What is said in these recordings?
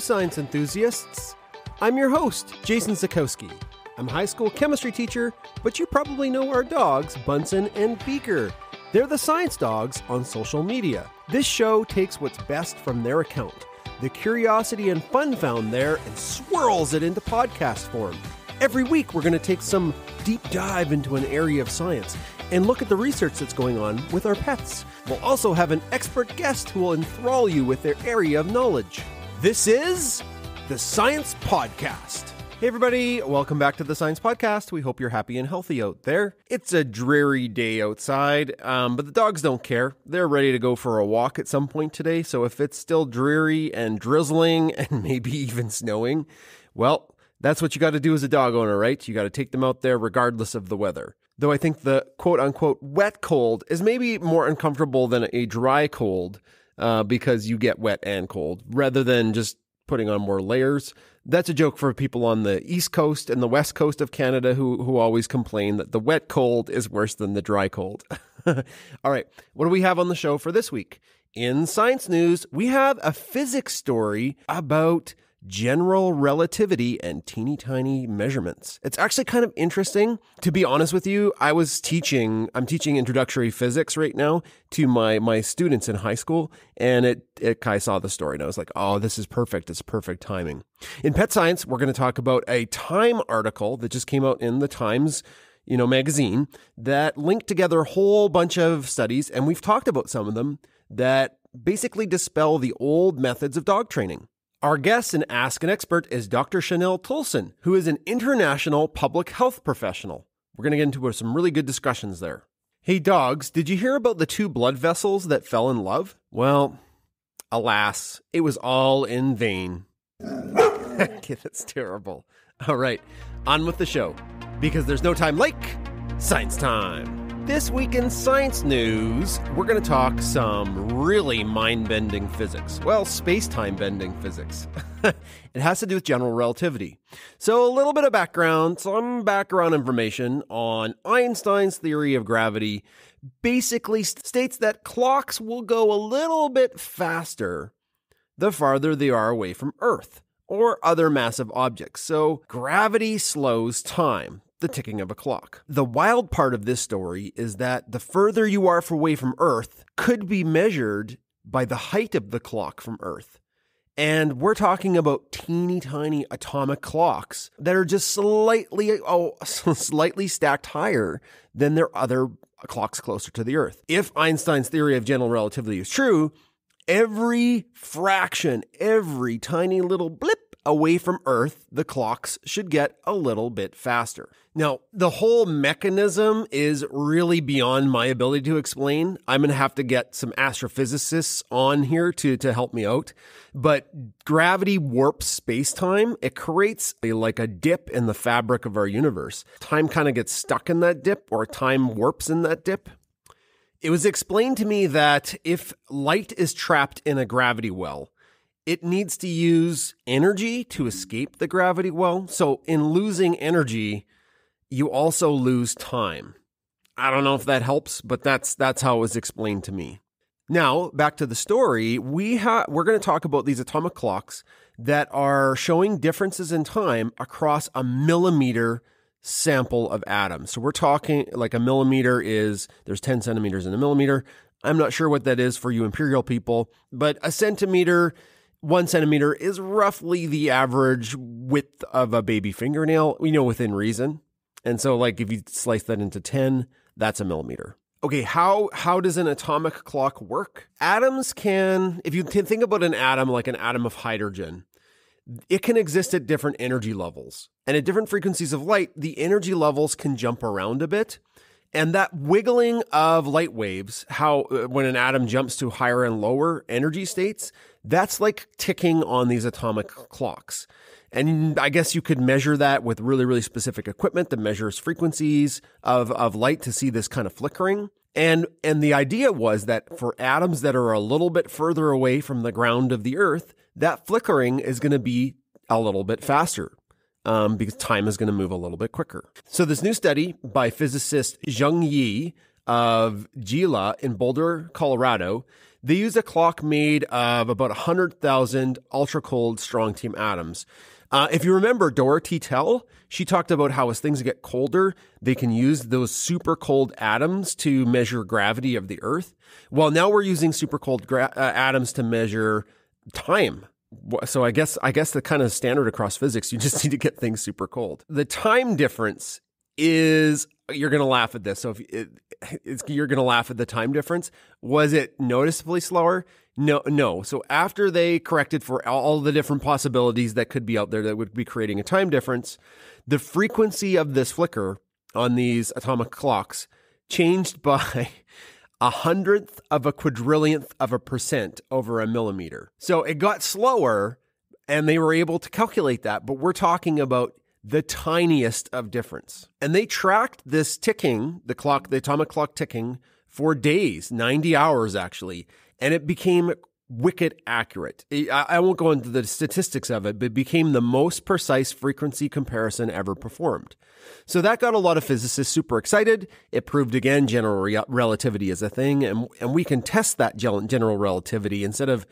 Science enthusiasts. I'm your host, Jason Zackowski. I'm a high school chemistry teacher, but you probably know our dogs, Bunsen and Beaker. They're the science dogs on social media. This show takes what's best from their account, the curiosity and fun found there, and swirls it into podcast form. Every week, we're going to take some deep dive into an area of science and look at the research that's going on with our pets. We'll also have an expert guest who will enthrall you with their area of knowledge. This is the Science Podcast. Hey, everybody, welcome back to the Science Podcast. We hope you're happy and healthy out there. It's a dreary day outside, um, but the dogs don't care. They're ready to go for a walk at some point today. So if it's still dreary and drizzling and maybe even snowing, well, that's what you got to do as a dog owner, right? You got to take them out there regardless of the weather. Though I think the quote unquote wet cold is maybe more uncomfortable than a dry cold uh, because you get wet and cold rather than just putting on more layers. That's a joke for people on the east coast and the west coast of Canada who who always complain that the wet cold is worse than the dry cold. All right, what do we have on the show for this week? In science news, we have a physics story about general relativity and teeny tiny measurements. It's actually kind of interesting. To be honest with you, I was teaching, I'm teaching introductory physics right now to my, my students in high school. And it, it, I saw the story and I was like, oh, this is perfect. It's perfect timing. In pet science, we're going to talk about a time article that just came out in the Times you know, magazine that linked together a whole bunch of studies, and we've talked about some of them that basically dispel the old methods of dog training. Our guest and Ask an Expert is Dr. Shenell Tolson, who is an international public health professional. We're going to get into some really good discussions there. Hey, dogs, did you hear about the two blood vessels that fell in love? Well, alas, it was all in vain. okay, that's terrible. All right, on with the show because there's no time like science time. This week in science news, we're going to talk some really mind bending physics. Well, space time bending physics. it has to do with general relativity. So, a little bit of background, some background information on Einstein's theory of gravity basically states that clocks will go a little bit faster the farther they are away from Earth or other massive objects. So, gravity slows time the ticking of a clock. The wild part of this story is that the further you are away from Earth could be measured by the height of the clock from Earth. And we're talking about teeny tiny atomic clocks that are just slightly, oh, slightly stacked higher than their other clocks closer to the Earth. If Einstein's theory of general relativity is true, every fraction, every tiny little blip away from Earth, the clocks should get a little bit faster. Now, the whole mechanism is really beyond my ability to explain. I'm going to have to get some astrophysicists on here to, to help me out. But gravity warps space time. It creates a, like a dip in the fabric of our universe. Time kind of gets stuck in that dip or time warps in that dip. It was explained to me that if light is trapped in a gravity well, it needs to use energy to escape the gravity well. So, in losing energy, you also lose time. I don't know if that helps, but that's that's how it was explained to me. Now, back to the story, we have we're going to talk about these atomic clocks that are showing differences in time across a millimeter sample of atoms. So we're talking like a millimeter is there's 10 centimeters in a millimeter. I'm not sure what that is for you imperial people, but a centimeter one centimeter is roughly the average width of a baby fingernail, we know within reason. And so like if you slice that into 10, that's a millimeter. Okay, how how does an atomic clock work? Atoms can if you can think about an atom like an atom of hydrogen, it can exist at different energy levels. And at different frequencies of light, the energy levels can jump around a bit. And that wiggling of light waves, how uh, when an atom jumps to higher and lower energy states, that's like ticking on these atomic clocks. And I guess you could measure that with really, really specific equipment that measures frequencies of, of light to see this kind of flickering. And, and the idea was that for atoms that are a little bit further away from the ground of the earth, that flickering is going to be a little bit faster. Um, because time is going to move a little bit quicker. So this new study by physicist Jun Ye of JILA in Boulder, Colorado, They used a clock made of about 100,000 ultra cold strontium atoms. Uh, if you remember Dora Tell, she talked about how as things get colder, they can use those super cold atoms to measure gravity of the Earth. Well, now we're using super cold gra- uh, atoms to measure time. So I guess I guess the kind of standard across physics, you just need to get things super cold. The time difference is you're going to laugh at this. So if you're going to laugh at the time difference, was it noticeably slower? No, no. So after they corrected for all the different possibilities that could be out there that would be creating a time difference, the frequency of this flicker on these atomic clocks changed by a hundredth of a quadrillionth of a percent over a millimeter. So it got slower and they were able to calculate that, but we're talking about the tiniest of difference. And they tracked this ticking, the clock, the atomic clock ticking for days, 90 hours actually, and it became wicked accurate. I won't go into the statistics of it, but it became the most precise frequency comparison ever performed. So that got a lot of physicists super excited. It proved again general re- relativity is a thing, and, and we can test that general relativity instead of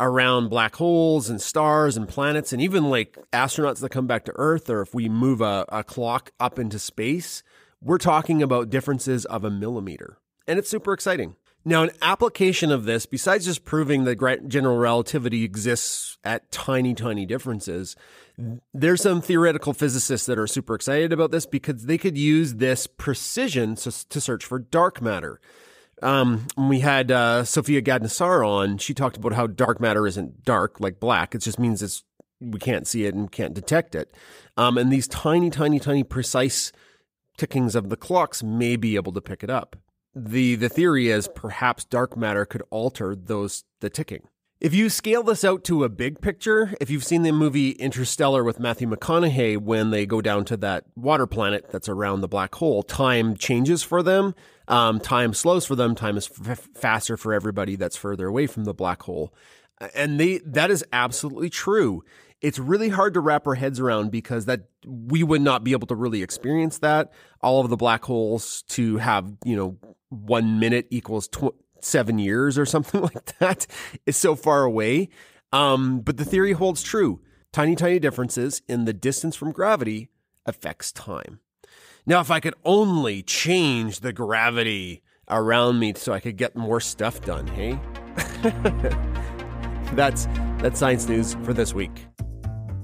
around black holes and stars and planets and even like astronauts that come back to Earth, or if we move a, a clock up into space, we're talking about differences of a millimeter. And it's super exciting. Now, an application of this, besides just proving that general relativity exists at tiny, tiny differences, there's some theoretical physicists that are super excited about this because they could use this precision to, to search for dark matter. Um, we had uh, Sophia Gad-Nasr on, she talked about how dark matter isn't dark like black. It just means it's we can't see it and can't detect it. Um, and these tiny, tiny, tiny, precise tickings of the clocks may be able to pick it up. The the theory is perhaps dark matter could alter those the ticking. If you scale this out to a big picture, if you've seen the movie Interstellar with Matthew McConaughey, when they go down to that water planet that's around the black hole, time changes for them. Um, time slows for them. Time is f- faster for everybody that's further away from the black hole. And they, that is absolutely true. It's really hard to wrap our heads around because that we would not be able to really experience that. All of the black holes to have, you know, one minute equals tw- seven years or something like that is so far away. Um, but the theory holds true. Tiny, tiny differences in the distance from gravity affects time. Now, if I could only change the gravity around me so I could get more stuff done, hey? that's that's science news for this week.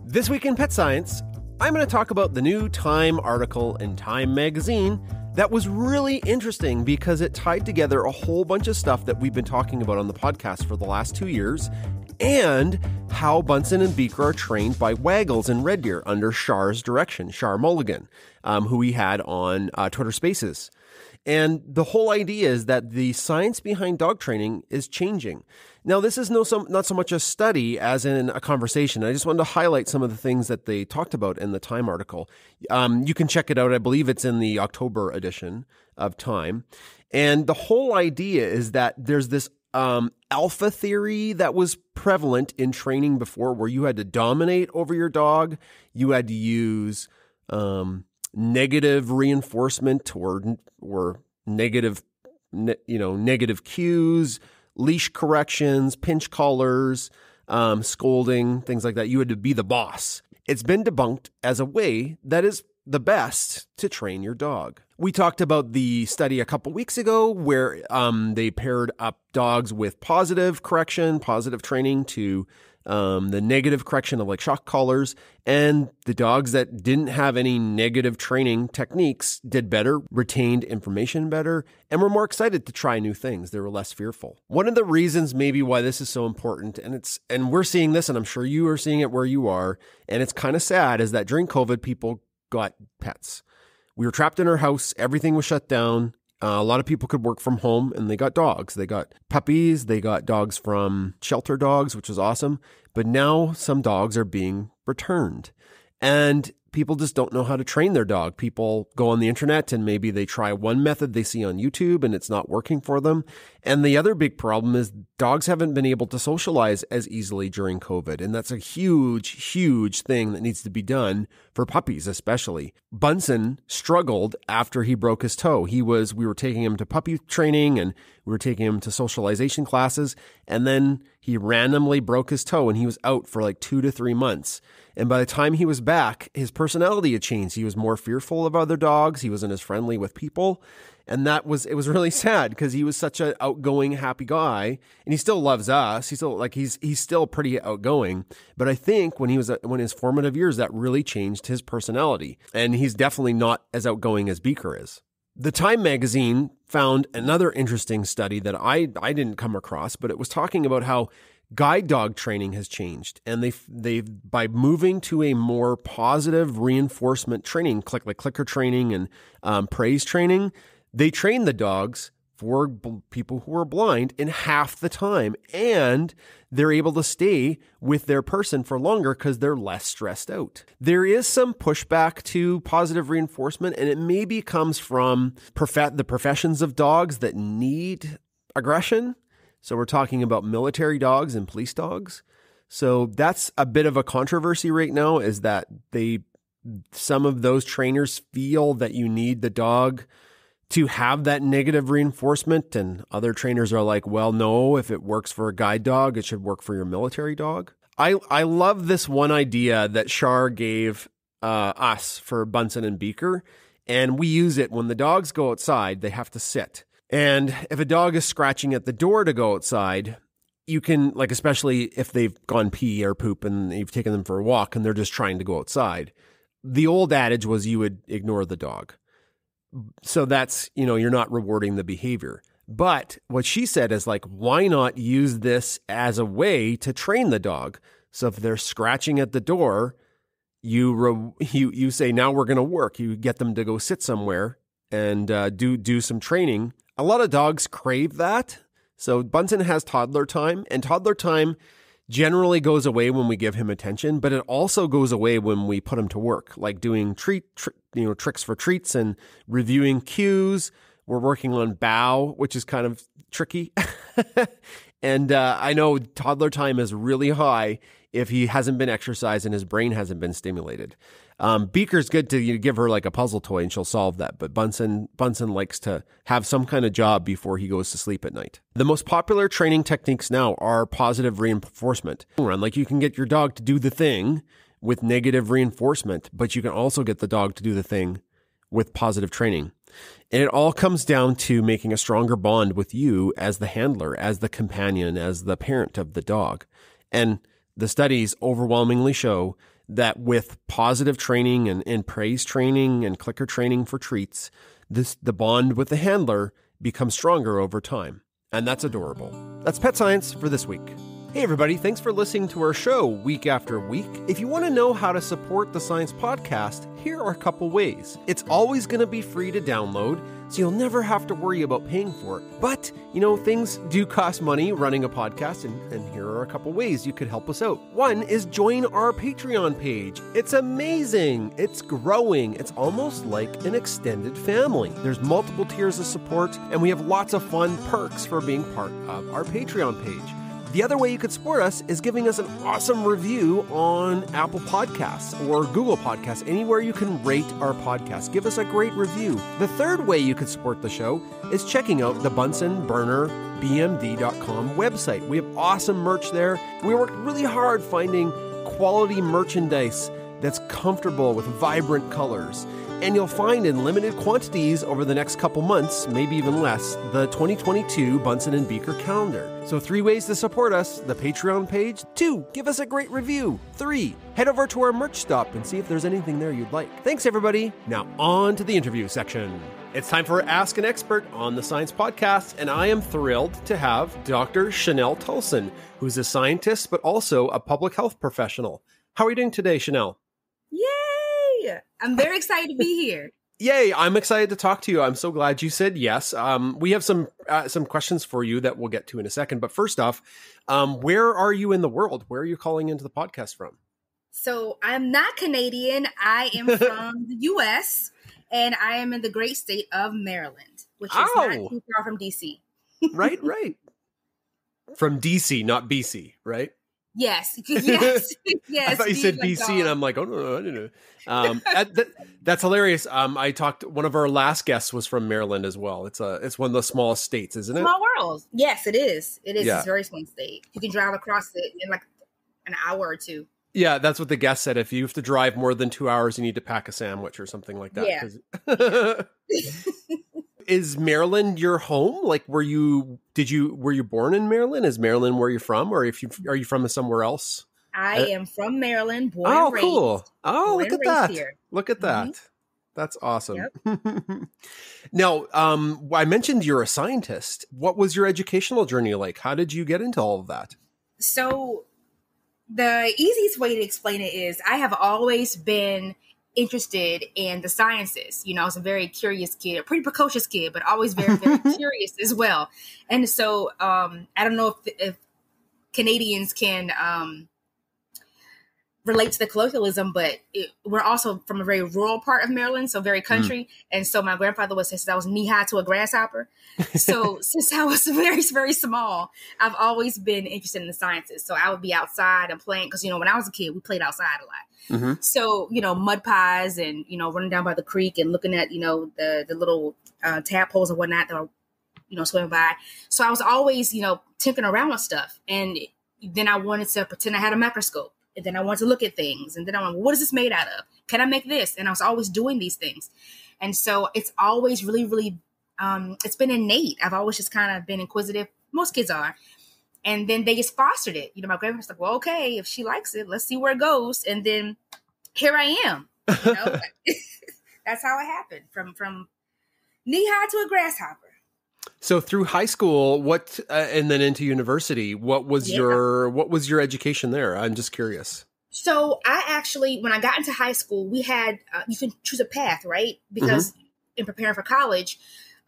This week in pet science, I'm going to talk about the new Time article in Time magazine that was really interesting because it tied together a whole bunch of stuff that we've been talking about on the podcast for the last two years and how Bunsen and Beaker are trained by Waggles and Red Deer under Shar's direction, Shar Mulligan, um, who we had on uh, Twitter Spaces. And the whole idea is that the science behind dog training is changing. Now, this is no some, not so much a study as in a conversation. I just wanted to highlight some of the things that they talked about in the Time article. Um, you can check it out. I believe it's in the October edition of Time. And the whole idea is that there's this um, alpha theory that was prevalent in training before, where you had to dominate over your dog, you had to use um, negative reinforcement or or negative you know negative cues leash corrections pinch collars um, scolding things like that. You had to be the boss. It's been debunked as a way that is the best to train your dog. We talked about the study a couple weeks ago where um, they paired up dogs with positive correction positive training to um, the negative correction of like shock collars, and the dogs that didn't have any negative training techniques did better, retained information better, and were more excited to try new things. They were less fearful. One of the reasons maybe why this is so important, and it's and we're seeing this, and I'm sure you are seeing it where you are, and it's kind of sad, is that during COVID, people got pets. We were trapped in our house, everything was shut down. Uh, a lot of people could work from home and they got dogs. They got puppies, they got dogs from shelter dogs, which was awesome. But now some dogs are being returned. And people just don't know how to train their dog. People go on the internet and maybe they try one method they see on YouTube and it's not working for them. And the other big problem is dogs haven't been able to socialize as easily during COVID. And that's a huge, huge thing that needs to be done for puppies especially. Bunsen struggled after he broke his toe. He was we were taking him to puppy training and we were taking him to socialization classes and then he randomly broke his toe and he was out for like 2 to 3 months. And by the time he was back, his personality had changed. He was more fearful of other dogs. He wasn't as friendly with people. And that was it was really sad because he was such an outgoing happy guy. And he still loves us. He's still like he's he's still pretty outgoing. But i think when he was uh, when his formative years that really changed his personality. And he's definitely not as outgoing as beaker is. The time magazine found another interesting study that i i didn't come across but it was talking about how guide dog training has changed and they they by moving to a more positive reinforcement training click like clicker training and um, praise training they train the dogs for b- people who are blind in half the time, and they're able to stay with their person for longer because they're less stressed out. There is some pushback to positive reinforcement, and it maybe comes from prof- the professions of dogs that need aggression. So we're talking about military dogs and police dogs. So that's a bit of a controversy right now is that they some of those trainers feel that you need the dog to have that negative reinforcement. And other trainers are like, well, no, if it works for a guide dog, it should work for your military dog. I, I love this one idea that Shar gave uh, us for Bunsen and Beaker. And we use it when the dogs go outside, they have to sit. And if a dog is scratching at the door to go outside, you can, like, especially if they've gone pee or poop and you've taken them for a walk and they're just trying to go outside. The old adage was you would ignore the dog. So that's, you know, you're not rewarding the behavior. But what she said is like, why not use this as a way to train the dog? So if they're scratching at the door, you re- you you say now we're going to work. You get them to go sit somewhere and uh, do do some training. A lot of dogs crave that. So Bunsen has toddler time, and toddler time generally goes away when we give him attention, but it also goes away when we put him to work, like doing treat, tr- you know, tricks for treats and reviewing cues. We're working on bow, which is kind of tricky. and uh, I know toddler time is really high if he hasn't been exercised and his brain hasn't been stimulated. Um, Beaker's good to you know, give her like a puzzle toy and she'll solve that, but Bunsen Bunsen likes to have some kind of job before he goes to sleep at night. The most popular training techniques now are positive reinforcement. Like you can get your dog to do the thing with negative reinforcement, but you can also get the dog to do the thing with positive training. And it all comes down to making a stronger bond with you as the handler, as the companion, as the parent of the dog. And the studies overwhelmingly show that with positive training and, and praise training and clicker training for treats, this the bond with the handler becomes stronger over time. And that's adorable. That's Pet Science for this week. Hey, everybody, thanks for listening to our show week after week. If you want to know how to support the Science Podcast, here are a couple ways. It's always going to be free to download, so you'll never have to worry about paying for it. But, you know, things do cost money running a podcast, and, and here are a couple ways you could help us out. One is join our Patreon page. It's amazing, it's growing, it's almost like an extended family. There's multiple tiers of support, and we have lots of fun perks for being part of our Patreon page. The other way you could support us is giving us an awesome review on Apple Podcasts or Google Podcasts, anywhere you can rate our podcast. Give us a great review. The third way you could support the show is checking out the Bunsen Berner BMD.com website. We have awesome merch there. We worked really hard finding quality merchandise that's comfortable with vibrant colors and you'll find in limited quantities over the next couple months, maybe even less, the 2022 Bunsen and Beaker calendar. So, three ways to support us the Patreon page. Two, give us a great review. Three, head over to our merch stop and see if there's anything there you'd like. Thanks, everybody. Now, on to the interview section. It's time for Ask an Expert on the Science Podcast, and I am thrilled to have Dr. Shenell Tolson, who's a scientist but also a public health professional. How are you doing today, Shenell? Yay! I'm very excited to be here. Yay! I'm excited to talk to you. I'm so glad you said yes. Um, we have some uh, some questions for you that we'll get to in a second. But first off, um, where are you in the world? Where are you calling into the podcast from? So I'm not Canadian. I am from the U.S. and I am in the great state of Maryland, which is not too far from DC. right, right. From DC, not BC, right? Yes, yes, yes. I thought you said BC, and I'm like, oh no, no, no, no. Um, that, that, that's hilarious. Um, I talked. One of our last guests was from Maryland as well. It's a, it's one of the smallest states, isn't it? Small world. Yes, it is. It is. Yeah. It's very small state. You can drive across it in like an hour or two. Yeah, that's what the guest said. If you have to drive more than two hours, you need to pack a sandwich or something like that. Yeah. is Maryland your home? Like, were you did you were you born in Maryland? Is Maryland where you're from, or if you are you from somewhere else? I uh, am from Maryland, born oh, and cool. Oh, look at that! Here. Look at that. Mm-hmm. That's awesome. Yep. now, um, I mentioned you're a scientist. What was your educational journey like? How did you get into all of that? So, the easiest way to explain it is I have always been interested in the sciences. You know, I was a very curious kid, a pretty precocious kid, but always very, very curious as well. And so um, I don't know if, if Canadians can um, relate to the colloquialism, but it, we're also from a very rural part of Maryland, so very mm. country. Mm. And so my grandfather was since I was knee high to a grasshopper. So since I was very, very small, I've always been interested in the sciences. So I would be outside and playing because you know when I was a kid, we played outside a lot. Mm-hmm. So you know mud pies and you know running down by the creek and looking at you know the the little uh, tadpoles and whatnot that were you know swimming by. So I was always you know tinkering around with stuff, and then I wanted to pretend I had a microscope and then I want to look at things, and then I want, what is this made out of? Can I make this? And I was always doing these things, and so it's always really, really, um, it's been innate. I've always just kind of been inquisitive. Most kids are, and then they just fostered it. You know, my grandma's like, well, okay, if she likes it, let's see where it goes, and then here I am. You know, that's how it happened from from knee high to a grasshopper. So through high school, what uh, and then into university, what was yeah. your what was your education there? I'm just curious. So I actually, when I got into high school, we had uh, you can choose a path, right? Because mm-hmm. in preparing for college,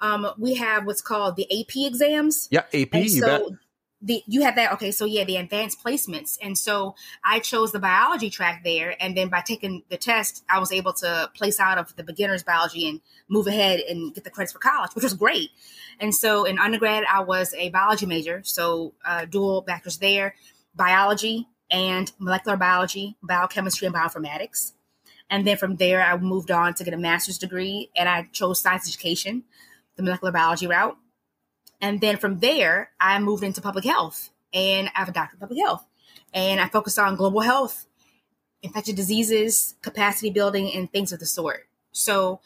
um, we have what's called the AP exams. Yeah, AP. And so the you have that okay so yeah the advanced placements. And so i chose the biology track there and then by taking the test i was able to place out of the beginners biology and move ahead and get the credits for college which was great. And so in undergrad i was a biology major so uh, dual bachelor's there biology and molecular biology biochemistry and bioinformatics. And then from there i moved on to get a master's degree and i chose science education the molecular biology route and then from there, I moved into public health and I have a doctorate in public health. And I focused on global health, infectious diseases, capacity building, and things of the sort. So,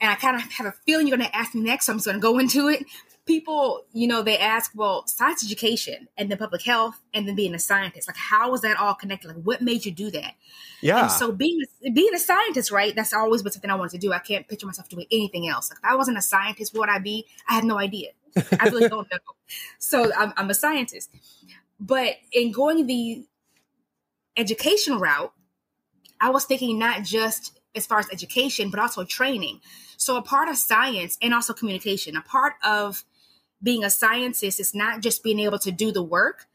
and I kind of have a feeling you're going to ask me next, so I'm just going to go into it people, you know, they ask, well, science education and then public health and then being a scientist, like how was that all connected? Like what made you do that? Yeah. And so being being a scientist, right? That's always been something I wanted to do. I can't picture myself doing anything else. Like if I wasn't a scientist, what would I be? I have no idea. I really don't know. So I'm, I'm a scientist. But in going the education route, I was thinking not just as far as education, but also training. So a part of science and also communication, a part of being a scientist is not just being able to do the work,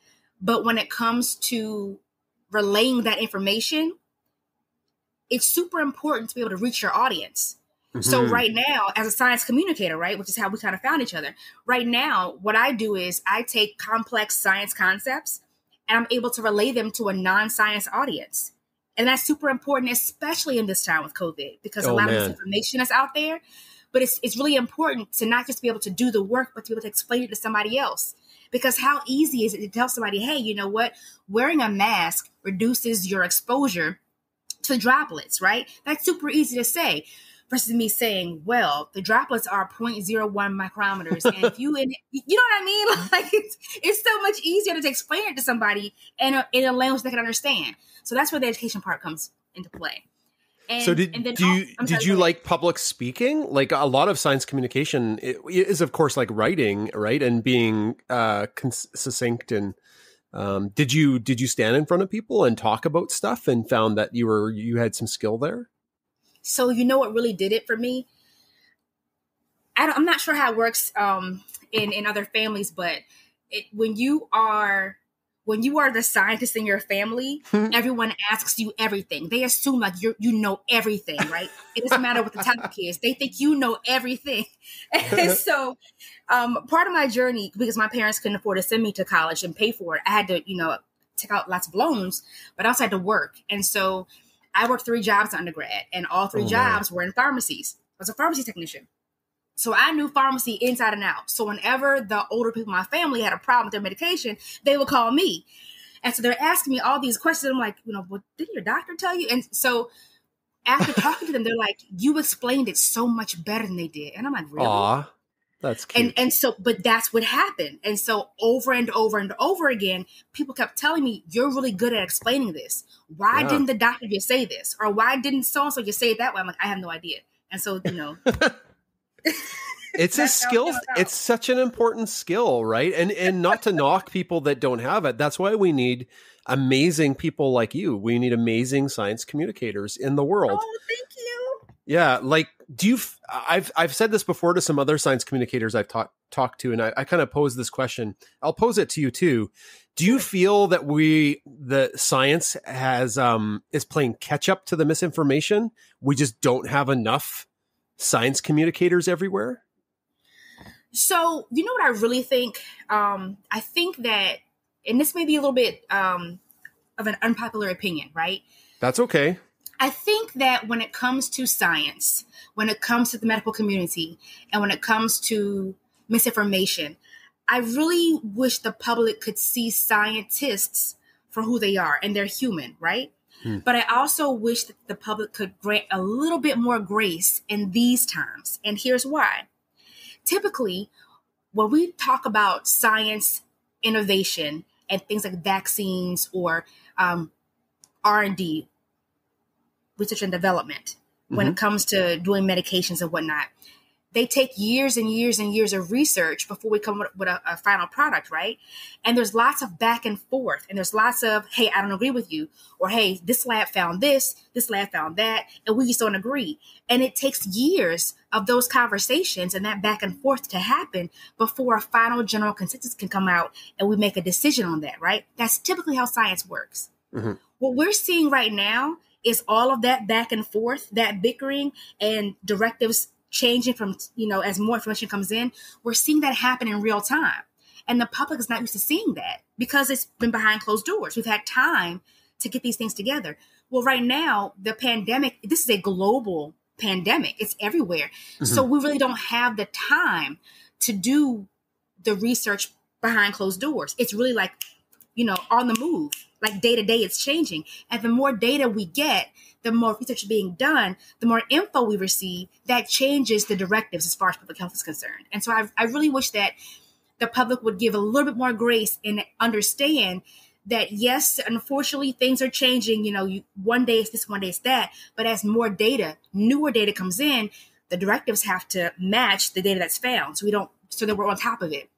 but when it comes to relaying that information, it's super important to be able to reach your audience. Mm-hmm. So right now, as a science communicator, right, which is how we kind of found each other. Right now, what I do is I take complex science concepts and I'm able to relay them to a non-science audience. And that's super important, especially in this time with COVID, because oh, a lot man. of this information is out there. But it's it's really important to not just be able to do the work, but to be able to explain it to somebody else. Because how easy is it to tell somebody, hey, you know what? Wearing a mask reduces your exposure to droplets, right? That's super easy to say versus me saying, well, the droplets are 0.01 micrometers. And if you, in, you know what I mean? Like it's, it's so much easier to explain it to somebody in a, in a language they can understand. So that's where the education part comes into play. And, so did do you did you like public speaking? Like a lot of science communication is, of course, like writing, right, and being uh, succinct. And um, did you did you stand in front of people and talk about stuff and found that you were you had some skill there? So you know what really did it for me. I am not sure how it works um, in in other families, but it, when you are when you are the scientist in your family, everyone asks you everything. They assume like you you know everything, right? it doesn't matter what the topic is. They think you know everything. And so, um, part of my journey because my parents couldn't afford to send me to college and pay for it, I had to, you know, take out lots of loans, but I also had to work. And so I worked three jobs undergrad, and all three Oh, jobs were in pharmacies. I was a pharmacy technician. So I knew pharmacy inside and out. So whenever the older people in my family had a problem with their medication, they would call me. And so they're asking me all these questions. I'm like, you know, what did your doctor tell you? And so after talking to them, they're like, you explained it so much better than they did. And I'm like, really? Aw, that's cute. and and so but that's what happened and so over and over and over again people kept telling me you're really good at explaining this why Yeah. didn't the doctor just say this or why didn't so and so just say it that way i'm like i have no idea and so you know it's a That's how it skill it's such an important skill right? And and not to knock people that don't have it. That's why we need amazing people like you. We need amazing science communicators in the world. Oh thank you. Yeah like do you i've i've said this before to some other science communicators i've talked talked to and i, I kind of pose this question. I'll pose it to you too. Do you feel that we the science has um is playing catch up to the misinformation? We just don't have enough science communicators everywhere? So you know what i really think? Um i think that and this may be a little bit um of an unpopular opinion right? That's okay. I think that when it comes to science, when it comes to the medical community, and when it comes to misinformation, I really wish the public could see scientists for who they are and they're human, right? Hmm. But I also wish that the public could grant a little bit more grace in these times. And here's why. Typically, when we talk about science innovation and things like vaccines or um, R&D, research and development when it comes to doing medications and whatnot. They take years and years and years of research before we come up with a, a final product, right? And there's lots of back and forth, and there's lots of, hey, I don't agree with you, or hey, this lab found this, this lab found that, and we just don't agree. And it takes years of those conversations and that back and forth to happen before a final general consensus can come out and we make a decision on that, right? That's typically how science works. Mhm. What we're seeing right now is all of that back and forth, that bickering and directives changing from, you know, as more information comes in. We're seeing that happen in real time. And the public is not used to seeing that because it's been behind closed doors. We've had time to get these things together. Well, right now, the pandemic, this is a global pandemic, it's everywhere. So mm-hmm. we really don't have the time to do the research behind closed doors. It's really like, you know, on the move. Like day to day, it's changing. And the more data we get, the more research being done, the more info we receive, that changes the directives as far as public health is concerned. And so I, I really wish that the public would give a little bit more grace and understand that yes, unfortunately, things are changing. You know, you, one day it's this, one day it's that. But as more data, newer data comes in, the directives have to match the data that's found. So we don't, so that we're on top of it.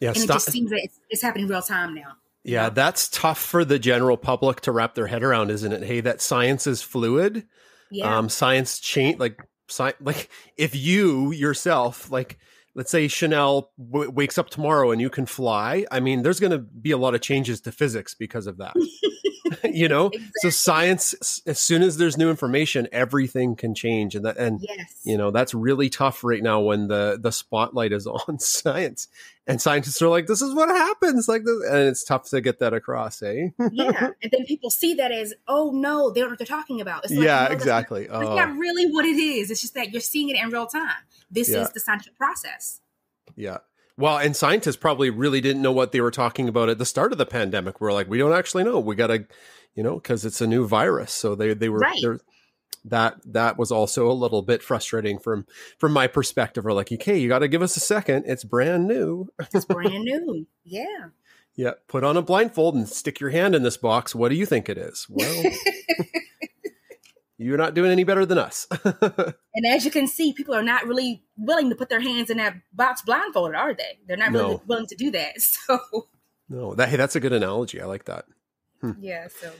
yeah And it just seems that it's, it's happening real time now. Yeah, that's tough for the general public to wrap their head around, isn't it? Hey, that science is fluid. Yeah. Um, science change, like, sci- like if you yourself, like, let's say Shenell w- wakes up tomorrow and you can fly. I mean, there's going to be a lot of changes to physics because of that. you know, so science, as soon as there's new information, everything can change, and that, and yes. you know that's really tough right now when the the spotlight is on science and scientists are like this is what happens like this and it's tough to get that across eh yeah. And then people see that as, oh no, they don't know what they're talking about. It's like, yeah no, exactly Not, oh not really what it is. It's just that you're seeing it in real time. This Yeah. is the scientific process. yeah well and scientists probably really didn't know what they were talking about at the start of the pandemic we're like we don't actually know we gotta you know because it's a new virus so they they were Right. That that was also a little bit frustrating from from my perspective we're like okay you got to give us a second it's brand new It's brand new. Yeah. Yeah, put on a blindfold and stick your hand in this box. What do you think it is? Well, you're not doing any better than us. And as you can see, people are not really willing to put their hands in that box blindfolded, are they? They're not really No. willing to do that. So, no, that hey, that's a good analogy. I like that. Hmm. yeah. So,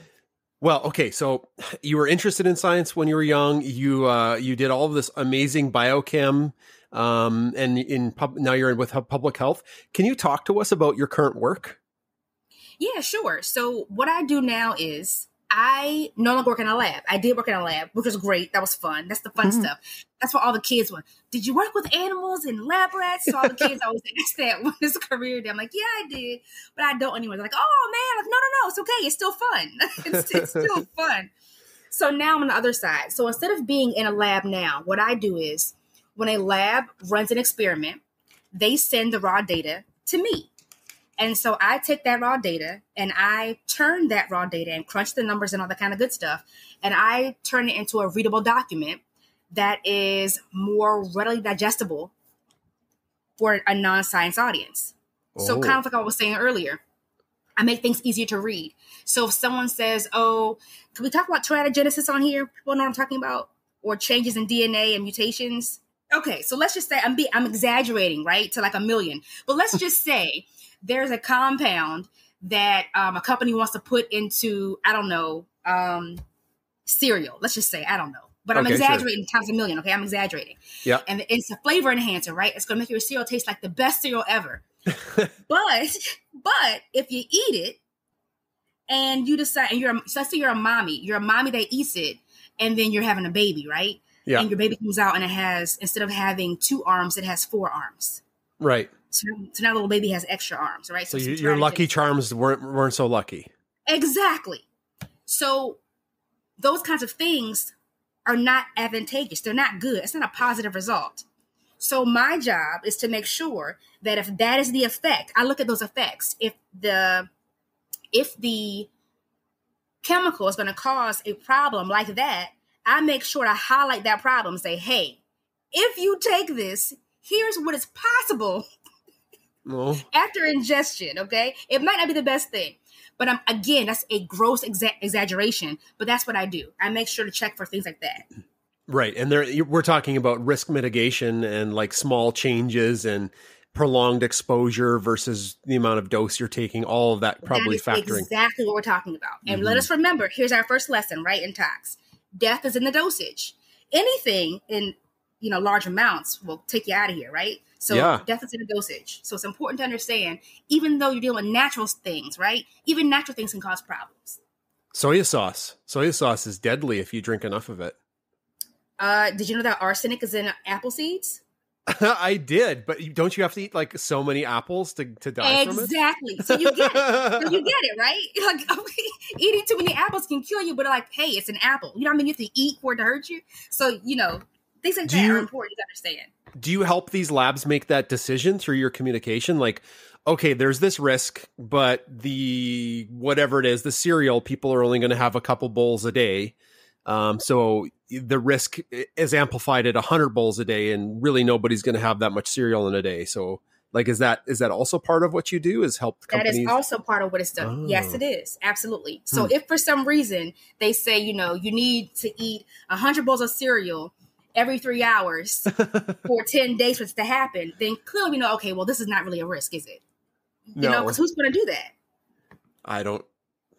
Well, okay, so you were interested in science when you were young. You uh, you did all of this amazing biochem, um, and in pub- now you're in with public health. Can you talk to us about your current work? yeah, sure. So, what I do now is I no longer work in a lab. I did work in a lab, which was great. That was fun. That's the fun mm-hmm. stuff. That's what all the kids want. Did you work with animals and lab rats? So all the kids always ask that when it's a career day. I'm like, yeah, I did, but I don't anymore. They're like, oh man, like, no, no, no, it's okay. It's still fun. it's, it's still fun. So now I'm on the other side. So instead of being in a lab now, what I do is when a lab runs an experiment, they send the raw data to me. And so I take that raw data and I turn that raw data and crunch the numbers and all that kind of good stuff. And I turn it into a readable document that is more readily digestible for a non science audience. Oh. So, kind of like I was saying earlier, I make things easier to read. So, if someone says, Oh, can we talk about teratogenesis on here? People know what I'm talking about? Or changes in DNA and mutations. Okay, so let's just say I'm be, I'm exaggerating, right, to like a million. But let's just say there's a compound that um, a company wants to put into I don't know um, cereal. Let's just say I don't know, but I'm exaggerating sure. times a million. Okay, I'm exaggerating. Yeah, and it's a flavor enhancer, right? It's going to make your cereal taste like the best cereal ever. but but if you eat it and you decide, and you're so let's say you're a mommy, you're a mommy that eats it, and then you're having a baby, right? Yeah. And your baby comes out and it has instead of having two arms, it has four arms. Right. So, so now little baby has extra arms, right? So, so you, your lucky charms weren't weren't so lucky. Exactly. So those kinds of things are not advantageous. They're not good. It's not a positive result. So my job is to make sure that if that is the effect, I look at those effects. If the if the chemical is going to cause a problem like that, I make sure to highlight that problem. Say, hey, if you take this, here's what is possible no. After ingestion, okay? It might not be the best thing. But I'm again, that's a gross exa- exaggeration, but that's what I do. I make sure to check for things like that. Right. And there we're talking about risk mitigation and like small changes and prolonged exposure versus the amount of dose you're taking, all of that probably that factoring. Exactly what we're talking about. And mm-hmm. let us remember, here's our first lesson, right? In tox. Death is in the dosage. Anything in you know large amounts will take you out of here, right? So yeah. death is in a dosage. So it's important to understand, even though you're dealing with natural things, right? Even natural things can cause problems. Soya sauce. Soya sauce is deadly if you drink enough of it. Uh, did you know that arsenic is in apple seeds? I did, but don't you have to eat like so many apples to, to die exactly. So you get it. So you get it, right? Like eating too many apples can kill you, but like, hey, it's an apple. You know what I mean? You have to eat for it to hurt you. So you know, things like Do that you, are important to understand do you help these labs make that decision through your communication like okay there's this risk but the whatever it is the cereal people are only going to have a couple bowls a day um, so the risk is amplified at 100 bowls a day and really nobody's going to have that much cereal in a day so like is that is that also part of what you do is help companies? that is also part of what it's done oh. yes it is absolutely so hmm. if for some reason they say you know you need to eat 100 bowls of cereal every three hours for 10 days for this to happen, then clearly we know, okay, well, this is not really a risk, is it? You no. know, because who's going to do that? I don't.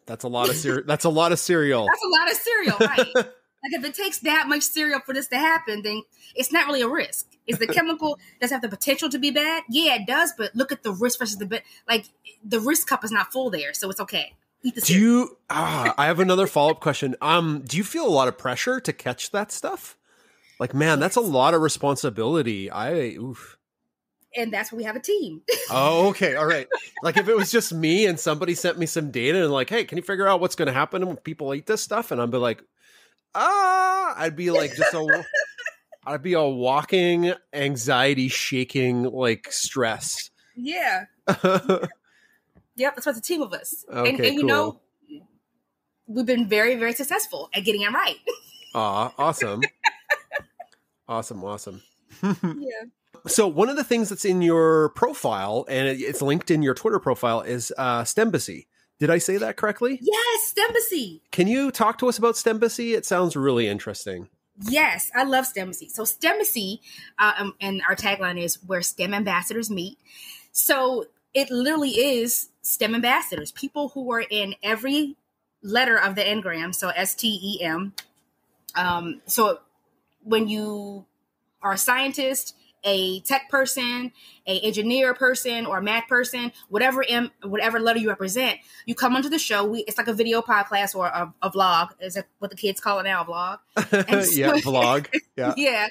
That's a lot of cereal. that's a lot of cereal. That's a lot of cereal, right? like if it takes that much cereal for this to happen, then it's not really a risk. Is the chemical does have the potential to be bad? Yeah, it does. But look at the risk versus the bit. like the risk cup is not full there, so it's okay. do you? Ah, I have another follow up question. Um, do you feel a lot of pressure to catch that stuff? Like, man, that's a lot of responsibility. I oof. And that's why we have a team. oh, okay. All right. Like if it was just me and somebody sent me some data and like, hey, can you figure out what's gonna happen when people eat this stuff? And I'd be like, ah, I'd be like just a I'd be a walking anxiety shaking like stress. Yeah. yep, that's what's a team of us. Okay, and, and you cool. know, we've been very, very successful at getting it right. Aw, awesome. Awesome, awesome. yeah. So one of the things that's in your profile, and it's linked in your Twitter profile, is uh, Stembassy. Did I say that correctly? Yes, Stembassy. Can you talk to us about Stembassy? It sounds really interesting. Yes, I love Stembassy. So Stembassy, uh, um, and our tagline is where STEM ambassadors meet. So it literally is STEM ambassadors, people who are in every letter of the engram. So S T E M. Um, so when you are a scientist a tech person, a engineer person, or a math person, whatever M, whatever letter you represent, you come onto the show. We it's like a video podcast or a, a vlog. Is that what the kids call it now? A vlog. So, yeah, vlog. Yeah. yeah.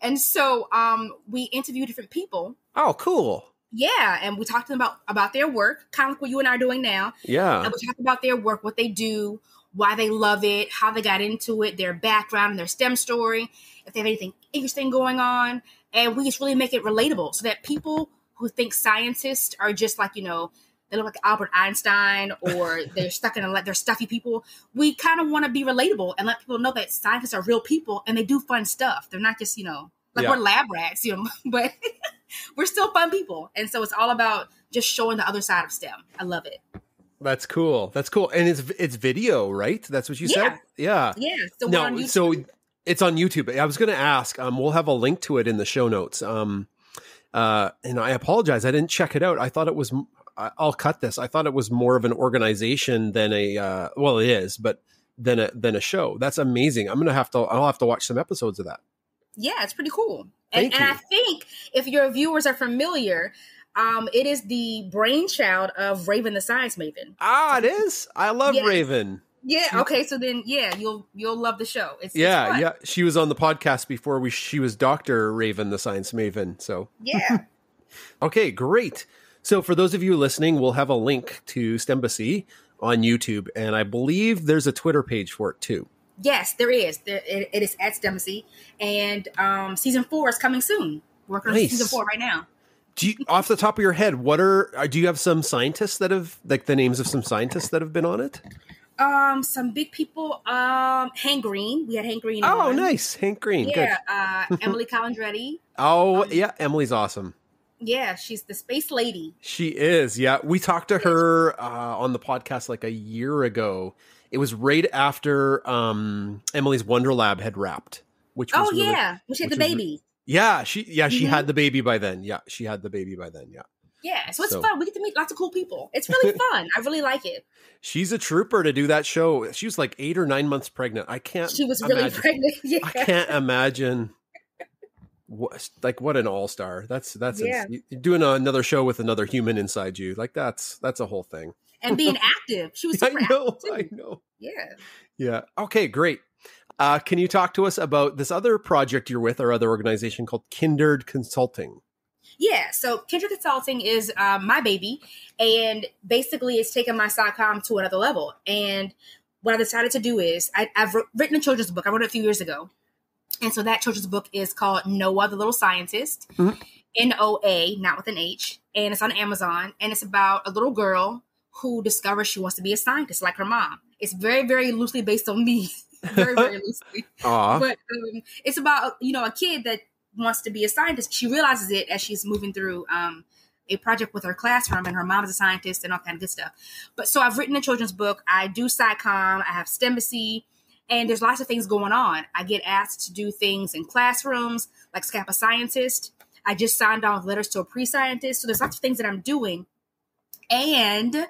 And so um, we interview different people. Oh, cool. Yeah, and we talked to them about about their work, kind of like what you and I are doing now. Yeah. And we talk about their work, what they do, why they love it, how they got into it, their background, and their STEM story, if they have anything interesting going on and we just really make it relatable so that people who think scientists are just like you know they look like Albert Einstein or they're stuck in a they're stuffy people. We kind of want to be relatable and let people know that scientists are real people and they do fun stuff. They're not just you know like Yeah. we're lab rats, you know, but we're still fun people. And so it's all about just showing the other side of STEM. I love it. That's cool. That's cool. And it's it's video, right? That's what you said? Yeah. Yeah. So no, so it's on YouTube. I was going to ask. Um, we'll have a link to it in the show notes. Um, uh, and I apologize, I didn't check it out. I thought it was. I'll cut this. I thought it was more of an organization than a. Uh, well, it is, but than a than a show. That's amazing. I'm gonna have to. I'll have to watch some episodes of that. Yeah, it's pretty cool. And, and. I think if your viewers are familiar, um, it is the brainchild of Raven the Science Maven. Ah, it is. I love Yes. Raven. Yeah. Okay. So then, yeah, you'll you'll love the show. It's it's Yeah, fun. yeah. She was on the podcast before we. She was Doctor Raven, the science maven. So yeah. Okay, great. So for those of you listening, we'll have a link to Stembassy on YouTube, and I believe there's a Twitter page for it too. yes, there is. There, it, it is at Stembassy, and um, season four is coming soon. We're working Nice. on season four right now. Do you, off the top of your head, what are uh, do you have some scientists that have like the names of some scientists that have been on it? Um, some big people. Um, Hank Green. We had Hank Green. Oh, on. nice, Hank Green. Yeah. Uh, Emily Calandrelli. Oh, Um, yeah, Emily's awesome. Yeah, she's the space lady. She is. Yeah, we talked to her uh, on the podcast like a year ago. It was right after um, Emily's Wonder Lab had wrapped, which was Oh really- yeah, which had the which was baby. Yeah, she yeah she Mhm. had the baby by then. Yeah, she had the baby by then. Yeah. Yeah, so it's So- fun. We get to meet lots of cool people. It's really fun. I really like it. She's a trooper to do that show. She was like eight or nine months pregnant. I can't. She was really imagine- pregnant. Yeah. I can't imagine. What, like what an all star. That's that's Yeah. ins- you're doing another show with another human inside you. Like that's that's a whole thing. And being active. She was I know. I know. Yeah. Yeah. Okay. Great. Uh, can you talk to us about this other project you're with, or other organization called Kindred Consulting? Yeah. So Kindred Consulting is uh, my baby. And basically it's taken my SciComm to another level. And what I decided to do is I, I've written a children's book. I wrote it a few years ago. And so that children's book is called Noah the Little Scientist. Mhm. N O A, not with an H. And it's on Amazon. And it's about a little girl who discovers she wants to be a scientist like her mom. It's very, very loosely based on me. very, very loosely. Aw. But um, it's about, you know, a kid that wants to be a scientist. She realizes it as she's moving through um, a project with her classroom, and her mom is a scientist and all kind of good stuff. But so I've written a children's book. I do SciComm. I have Stembassy. And there's lots of things going on. I get asked to do things in classrooms, like Skype a Scientist. I just signed on with letters to a pre-scientist. So there's lots of things that I'm doing. And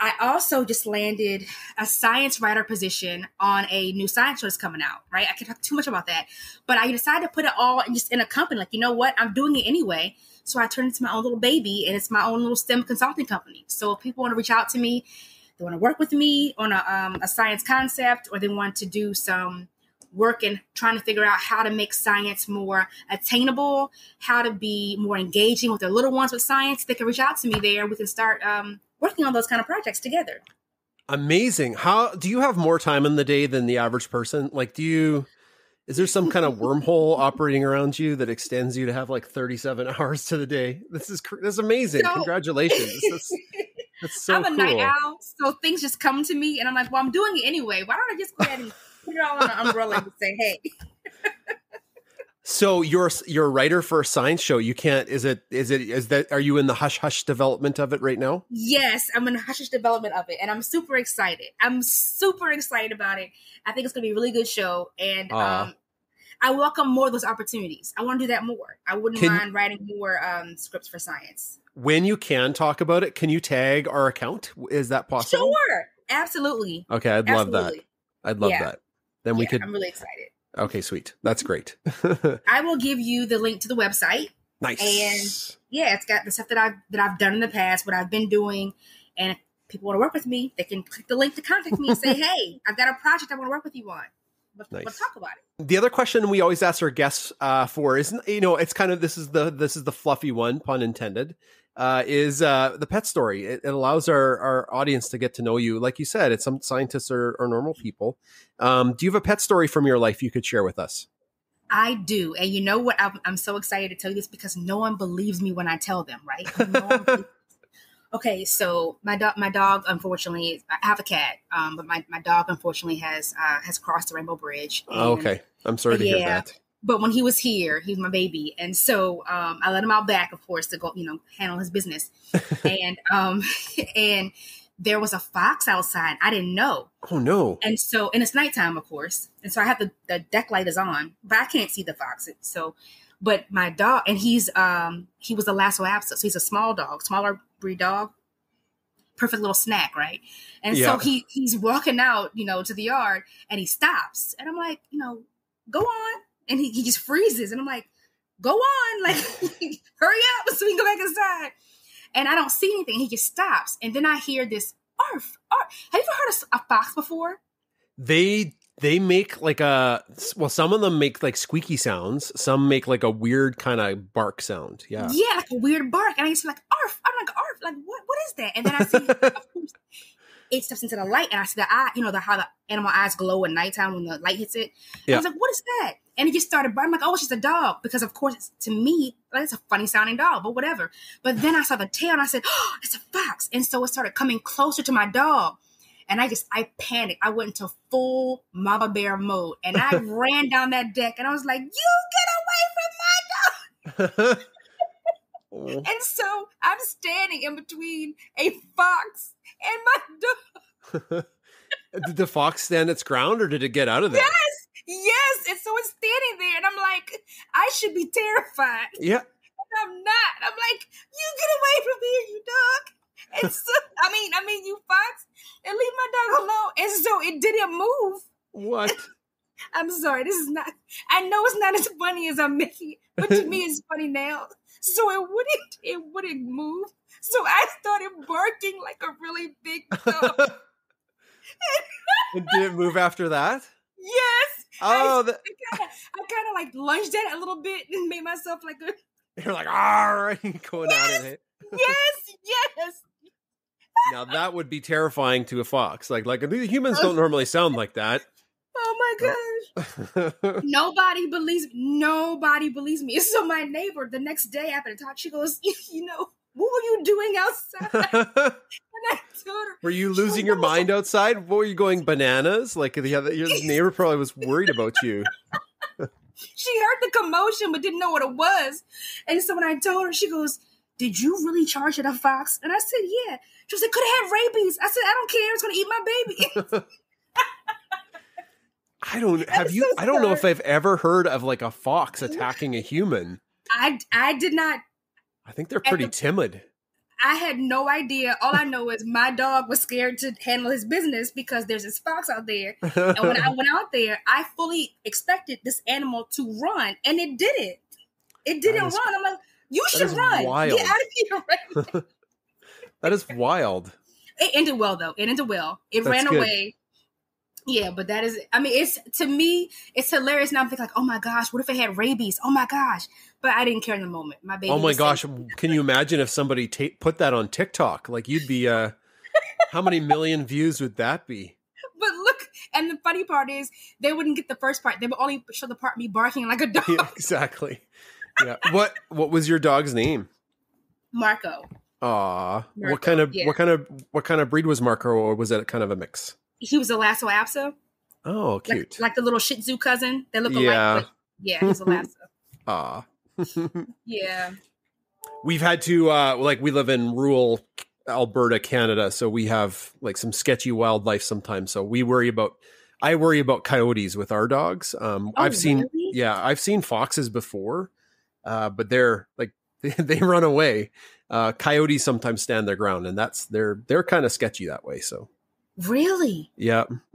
I also just landed a science writer position on a new science show that's coming out, right? I can't talk too much about that. But I decided to put it all in just in a company. Like, you know what? I'm doing it anyway. So I turned into my own little baby and it's my own little STEM consulting company. So if people want to reach out to me, they want to work with me on a, um, a science concept or they want to do some work in trying to figure out how to make science more attainable, how to be more engaging with their little ones with science, they can reach out to me there. We can start um, working on those kind of projects together. Amazing. How do you have more time in the day than the average person? Like, do you? Is there some kind of wormhole operating around you that extends you to have like 37 hours to the day? This is this is amazing. So- Congratulations. That's, that's so I'm a cool. night owl, so things just come to me, and I'm like, well, I'm doing it anyway. Why don't I just go ahead and put it all on an umbrella and say, hey, So you're you're a writer for a science show. You can't. Is it? Is it? Is that? Are you in the hush hush development of it right now? yes, I'm in the hush hush development of it, and I'm super excited. I'm super excited about it. I think it's going to be a really good show, and Aw. um, I welcome more of those opportunities. I want to do that more. I wouldn't mind writing more um, scripts for science. When you can talk about it, can you tag our account? Is that possible? Sure, absolutely, Okay, I'd love that. I'd love Yeah. that. Then we Yeah, could I'm really excited. Okay, sweet. That's great. I will give you the link to the website. nice. And- Yeah, it's got the stuff that I've that I've done in the past, what I've been doing, and if people want to work with me, they can click the link to contact me and say, "Hey, I've got a project I want to work with you on. Let's, let's talk about it." the other question we always ask our guests uh, for is you know it's kind of this is the this is the fluffy one pun intended uh, is uh, the pet story it, it allows our, our audience to get to know you like you said it's some scientists are, are normal people um, do you have a pet story from your life you could share with us I do, and you know what? I'm, I'm so excited to tell you this because no one believes me when I tell them. Right? No okay, so my dog, my dog, unfortunately, I have a cat, um, but my, my dog unfortunately has uh, has crossed the Rainbow Bridge. and- Oh, okay i'm sorry to hear that but when he was here, he was my baby, and so um, I let him out back, of course, to go, you know, handle his business. and um, and there was a fox outside. I didn't know, oh no and so and it's nighttime, of course, and so I have the the deck light is on, but I can't see the fox. So, but my dog, and he's um he was a Lhasa Apso, so he's a small dog, smaller breed dog. Perfect little snack, right? And Yeah. so he he's walking out, you know, to the yard, and he stops, and I'm like, you know, go on, and he, he just freezes, and I'm like, go on, like hurry up, so we can go back inside. And I don't see anything. He just stops, and then I hear this arf, arf. Have you ever heard of a fox before? they they make like a well some of them make like squeaky sounds some make like a weird kind of bark sound yeah Yeah, like a weird bark. And I used to be like, arf. I'm like, arf. Like, what, what is that? And then I see, of course, it steps into the light and I see the eye, you know, the how the animal eyes glow at nighttime when the light hits it. Yeah. I was like, what is that? And it just started, I'm like, oh, it's just a dog. Because, of course, it's, to me, like, it's a funny sounding dog, but whatever. But then I saw the tail and I said, oh, it's a fox. And so it started coming closer to my dog. And I just, I panicked. I went into full mama bear mode. And I ran down that deck and I was like, you get away from my dog. Oh. And so I'm standing in between a fox and my dog. did the fox stand its ground or did it get out of there Yes, yes. And so it's standing there, and I'm like, I should be terrified. yeah And I'm not. I'm like, you get away from here, you dog. And so, I mean, I mean, you fox, and leave my dog alone. And so it didn't move. what I'm sorry, this is not. I know it's not as funny as I'm making, it, but to me, it's funny now. So it wouldn't, it wouldn't move. So I started barking like a really big dog. Did it move after that? Yes, oh I kind of, I kind of like lunged at it a little bit and made myself like a you're like ah going out at it. Yes, yes. now that would be terrifying to a fox. Like like the humans don't normally sound like that Oh my gosh. Nobody believes nobody believes me. So my neighbor the next day after the talk, she goes, you know, what were you doing outside? And I told her, Were you losing your mind outside? What were you going bananas? Like the other, your neighbor probably was worried about you. she heard the commotion but didn't know what it was. And so when I told her, she goes, Did you really charge it a fox? And I said, Yeah. She was like, Could have had rabies. I said, I don't care, it's gonna eat my baby. I don't have you. so I don't know if. I've ever heard of like a fox attacking a human. I I did not I think they're pretty the- timid. I had no idea. All I know is my dog was scared to handle his business because there's this fox out there. And when I went out there, I fully expected this animal to run, and it didn't. It didn't is- run. I'm like, you should run. wild. Get out of here. Right? that is wild. it ended well though. It ended well. It That's ran good. away. Yeah, but that is. I mean, it's to me, it's hilarious. Now I'm thinking like, oh my gosh, what if it had rabies? Oh my gosh, but I didn't care in the moment. My baby. Oh my gosh! Can you imagine if somebody ta- put that on TikTok? Like you'd be. uh How many million views would that be? But look, and the funny part is they wouldn't get the first part. They would only show the part me barking like a dog. Yeah, exactly. Yeah. What What was your dog's name? Marco. Aw. Marco, what kind of yeah. what kind of what kind of breed was Marco, or was it kind of a mix? He was a Lhasa Apso, Oh, cute. like the little Shih Tzu cousin. They look Yeah. alike. But yeah, he's a Lhasa. Ah. Yeah. We've had to uh like we live in rural Alberta, Canada, so we have like some sketchy wildlife sometimes. So we worry about I worry about coyotes with our dogs. Um Oh, I've seen really? yeah, I've seen foxes before. Uh but they're like they run away. Uh coyotes sometimes stand their ground and that's they're they're kind of sketchy that way. So Really? yeah.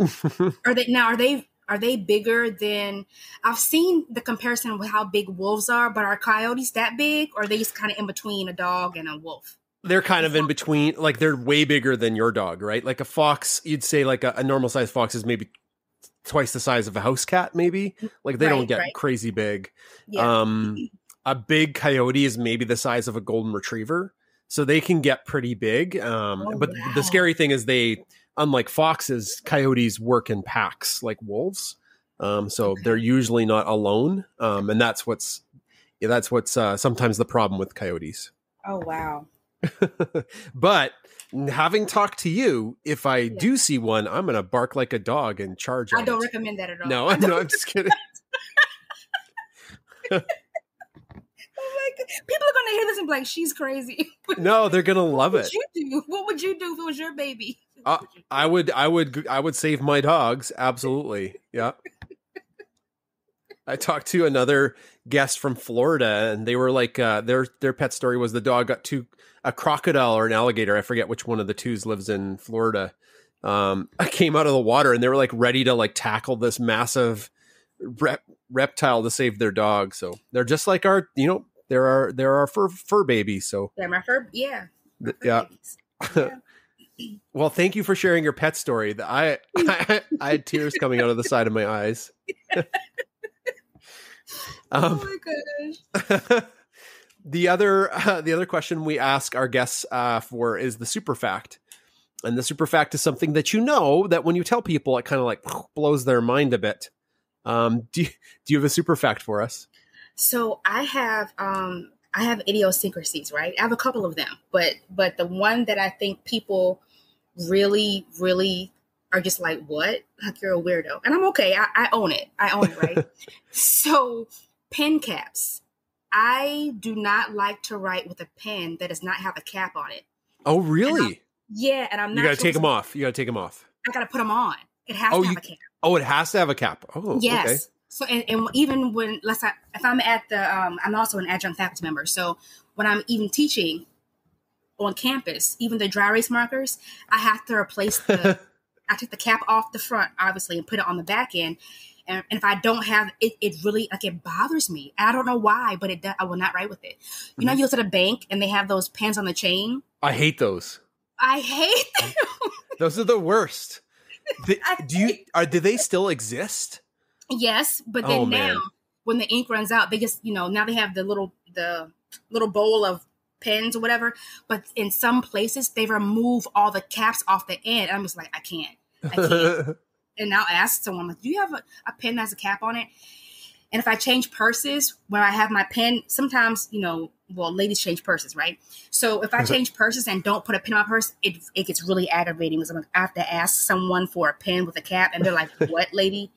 Are they now? Are they are they bigger than I've seen the comparison with how big wolves are, but are coyotes that big or are they just kind of in between a dog and a wolf? They're kind of in between, like they're way bigger than your dog, right? Like a fox, you'd say like a, a normal sized fox is maybe twice the size of a house cat, maybe. Like they Right, don't get right. crazy big. Yeah. Um, a big coyote is maybe the size of a golden retriever, so they can get pretty big. Um, Oh, but wow. the scary thing is they, unlike foxes, coyotes work in packs like wolves. Um, so they're usually not alone, um, and that's what's yeah, that's what's uh, sometimes the problem with coyotes. oh wow. but having talked to you, if I do see one, I'm gonna bark like a dog and charge. I don't it. recommend that at all. No, I no I'm just kidding. Oh my God. People are gonna hear this and be like, "She's crazy." No, they're gonna love what it. you do? What would you do if it was your baby? Uh, What would you do? I would, I would, I would save my dogs. Absolutely, yeah. I talked to another guest from Florida, and they were like, uh, their their pet story was the dog got two a crocodile or an alligator. I forget which one of the twos lives in Florida. Um, I came out of the water, and they were like ready to like tackle this massive rep- reptile to save their dog. So they're just like our, you know, there are there are fur fur babies. So yeah, my fur. Yeah, my fur yeah. Yeah. Well, thank you for sharing your pet story. I, I I had tears coming out of the side of my eyes. oh um, my gosh. the other uh, the other question we ask our guests uh, for is the super fact, and the super fact is something that you know that when you tell people, it kind of like blows their mind a bit. Um, do you, do you have a super fact for us? So I have um I have idiosyncrasies, right? I have a couple of them, but but the one that I think people really, really are just like, what? Like you're a weirdo. And I'm okay. I, I own it. I own it, right? so pen caps. I do not like to write with a pen that does not have a cap on it. Oh, really? Yeah, and I'm You got to sure take them off. You got to take them off. I gotta put them on. It has Oh, to have you- a cap. Oh, it has to have a cap. Oh, Yes. okay. So and, and even when let's if I'm at the um, I'm also an adjunct faculty member. So when I'm even teaching on campus, even the dry erase markers, I have to replace the I take the cap off the front, obviously, and put it on the back end. And, and if I don't have it, it really like it bothers me. I don't know why, but it I will not write with it. You know, mm-hmm. you go to the bank and they have those pens on the chain. I hate those. I hate them. Those are the worst. Th- I do you are do they still exist? Yes, but Oh, then man. now when the ink runs out, they just you know now they have the little the little bowl of pens or whatever. But in some places they remove all the caps off the end. I'm just like I can't. I can't. and I'll ask someone like, "Do you have a, a pen that has a cap on it?" And if I change purses when I have my pen, sometimes you know, well, ladies change purses, right? So if I change purses and don't put a pen on my purse, it it gets really aggravating because I'm like, I have to ask someone for a pen with a cap, and they're like, "What, lady?"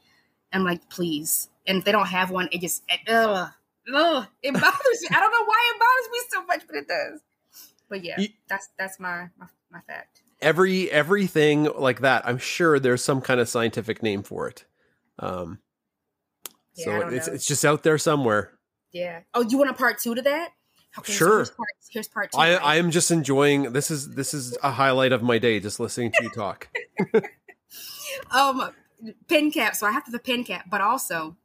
I'm like, "Please." And if they don't have one, it just it, ugh, ugh, it bothers me. I don't know why it bothers me so much, but it does. But yeah, You- that's that's my my, my fact. Every everything like that, I'm sure there's some kind of scientific name for it. Um, Yeah, so it's know. it's just out there somewhere. Yeah. Oh, you want a part two to that? Okay, Sure. So here's, part, here's part two. I right? I am just enjoying this is this is a highlight of my day just listening to you talk. um pen cap. So I have to the a pen cap, but also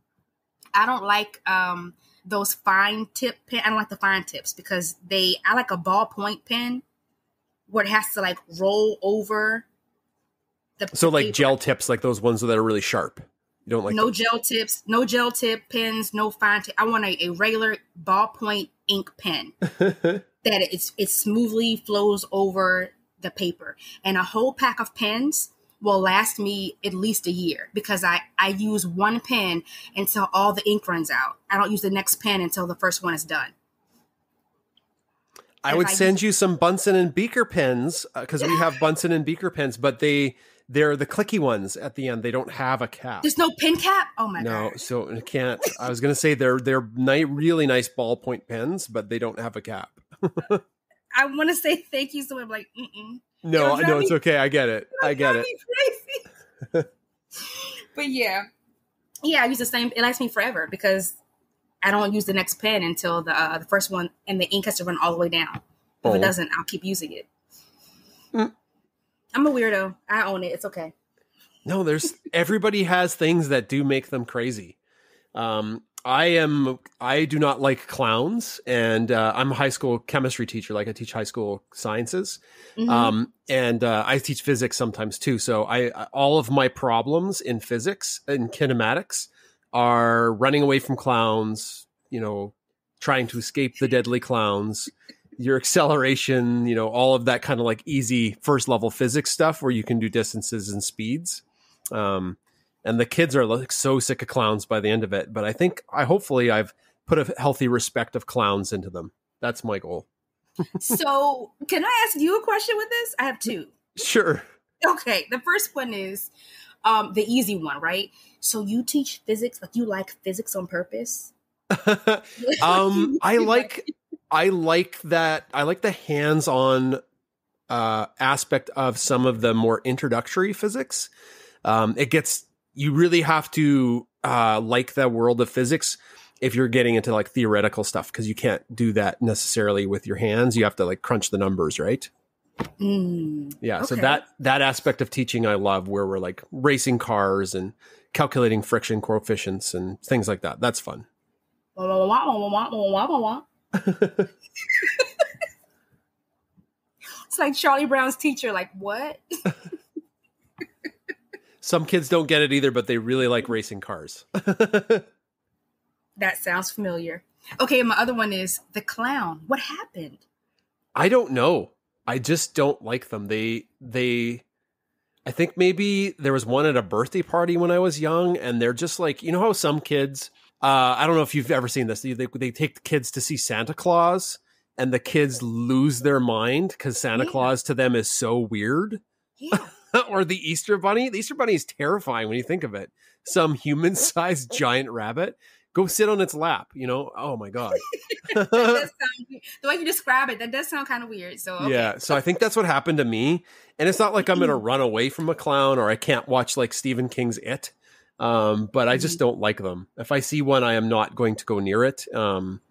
I don't like um those fine tip pen. I don't like the fine tips because they. I like a ballpoint pen where it has to like roll over. The So like paper. gel tips, like those ones that are really sharp. You don't like no gel tips, no gel tip pens, no fine tip. I want a, a regular ballpoint ink pen that it's it smoothly flows over the paper. And a whole pack of pens will last me at least a year because I I use one pen until all the ink runs out. I don't use the next pen until the first one is done. I If would I send you some Bunsen and Beaker pens uh, because we have Bunsen and Beaker pens, but they they're the clicky ones at the end. They don't have a cap. There's no pen cap. Oh my No, god! No, so I can't. I was gonna say they're they're ni- really nice ballpoint pens, but they don't have a cap. I want to say thank you so much. I'm like, mm-mm. No, It'll no, it's me- okay. I get it. I get it. but yeah, yeah, I use the same. It lasts me forever because I don't use the next pen until the uh, the first one, and the ink has to run all the way down. If Oh. it doesn't, I'll keep using it. Mm. I'm a weirdo. I own it. It's okay. No, there's everybody has things that do make them crazy. Um, I am I do not like clowns, and uh, I'm a high school chemistry teacher. Like I teach high school sciences, Mhm. um, and uh, I teach physics sometimes too. So I all of my problems in physics and kinematics are running away from clowns. You know, trying to escape the deadly clowns. Your acceleration, you know, all of that kind of like easy first level physics stuff where you can do distances and speeds. Um, and the kids are like so sick of clowns by the end of it. But I think I hopefully I've put a healthy respect of clowns into them. That's my goal. so, can I ask you a question with this? I have two. Sure. Okay, the first one is um, the easy one, right? So you teach physics, like you like physics on purpose. um, I like I like that I like the hands-on uh, aspect of some of the more introductory physics. Um, it gets you really have to uh, like the world of physics if you're getting into like theoretical stuff because you can't do that necessarily with your hands. You have to like crunch the numbers, right? Mm, yeah. Okay. So that that aspect of teaching I love, where we're like racing cars and calculating friction coefficients and things like that. That's fun. it's like Charlie Brown's teacher. Like what? Some kids don't get it either, but they really like racing cars. That sounds familiar. Okay, my other one is the clown. What happened? I don't know. I just don't like them. They they I think maybe there was one at a birthday party when I was young and they're just like, you know how some kids uh I don't know if you've ever seen this. They they, they take the kids to see Santa Claus and the kids lose their mind cuz Santa Yeah. Claus to them is so weird. Yeah. or the Easter bunny. The Easter bunny is terrifying when you think of it. Some human-sized giant rabbit. Go sit on its lap, you know? Oh my god. Sound the way you describe it, that does sound kind of weird. So okay. Yeah, so I think that's what happened to me. And it's not like I'm going to run away from a clown or I can't watch like Stephen King's It. Um, but I just don't like them. If I see one, I am not going to go near it. Um,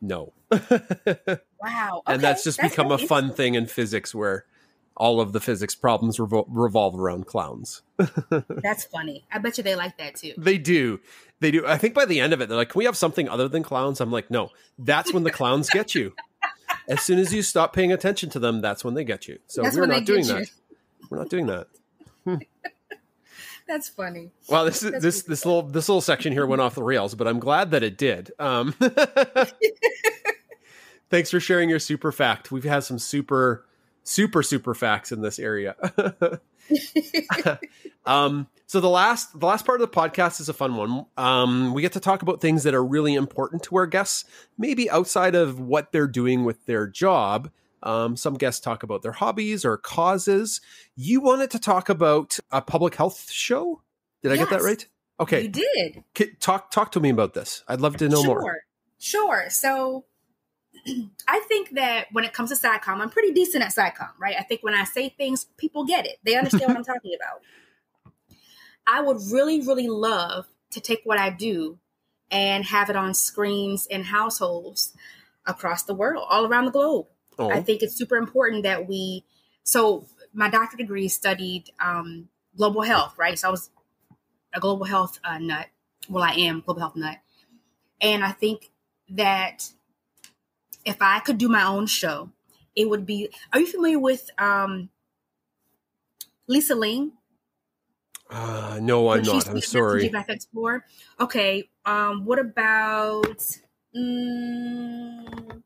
no. wow. and that's just become a fun thing in physics where all of the physics problems revol- revolve around clowns. That's funny. I bet you they like that too. They do. They do. I think by the end of it, they're like, can we have something other than clowns? I'm like, no, that's when the clowns get you. As soon as you stop paying attention to them, that's when they get you. So That's we're not doing you. that. We're not doing that. That's funny. Well, this That's this this little this little section here went off the rails, but I'm glad that it did. Um, thanks for sharing your super fact. We've had some super super super facts in this area. um, so the last the last part of the podcast is a fun one. Um, we get to talk about things that are really important to our guests, maybe outside of what they're doing with their job. Um, some guests talk about their hobbies or causes. You wanted to talk about a public health show. Did I get that right? Okay, You did. K- talk talk to me about this. I'd love to know sure. more. Sure. So I think that when it comes to SciComm, I'm pretty decent at SciComm, right? I think when I say things, people get it. They understand what I'm talking about. I would really, really love to take what I do and have it on screens in households across the world, all around the globe. Oh, I think it's super important that we. So my doctorate degree studied um, global health, right? So I was a global health uh, nut. Well, I am a global health nut, and I think that if I could do my own show, it would be. Are you familiar with um, Lisa Ling? uh, no, I'm not. I'm sorry. Explorer. Okay. Um, what about mm,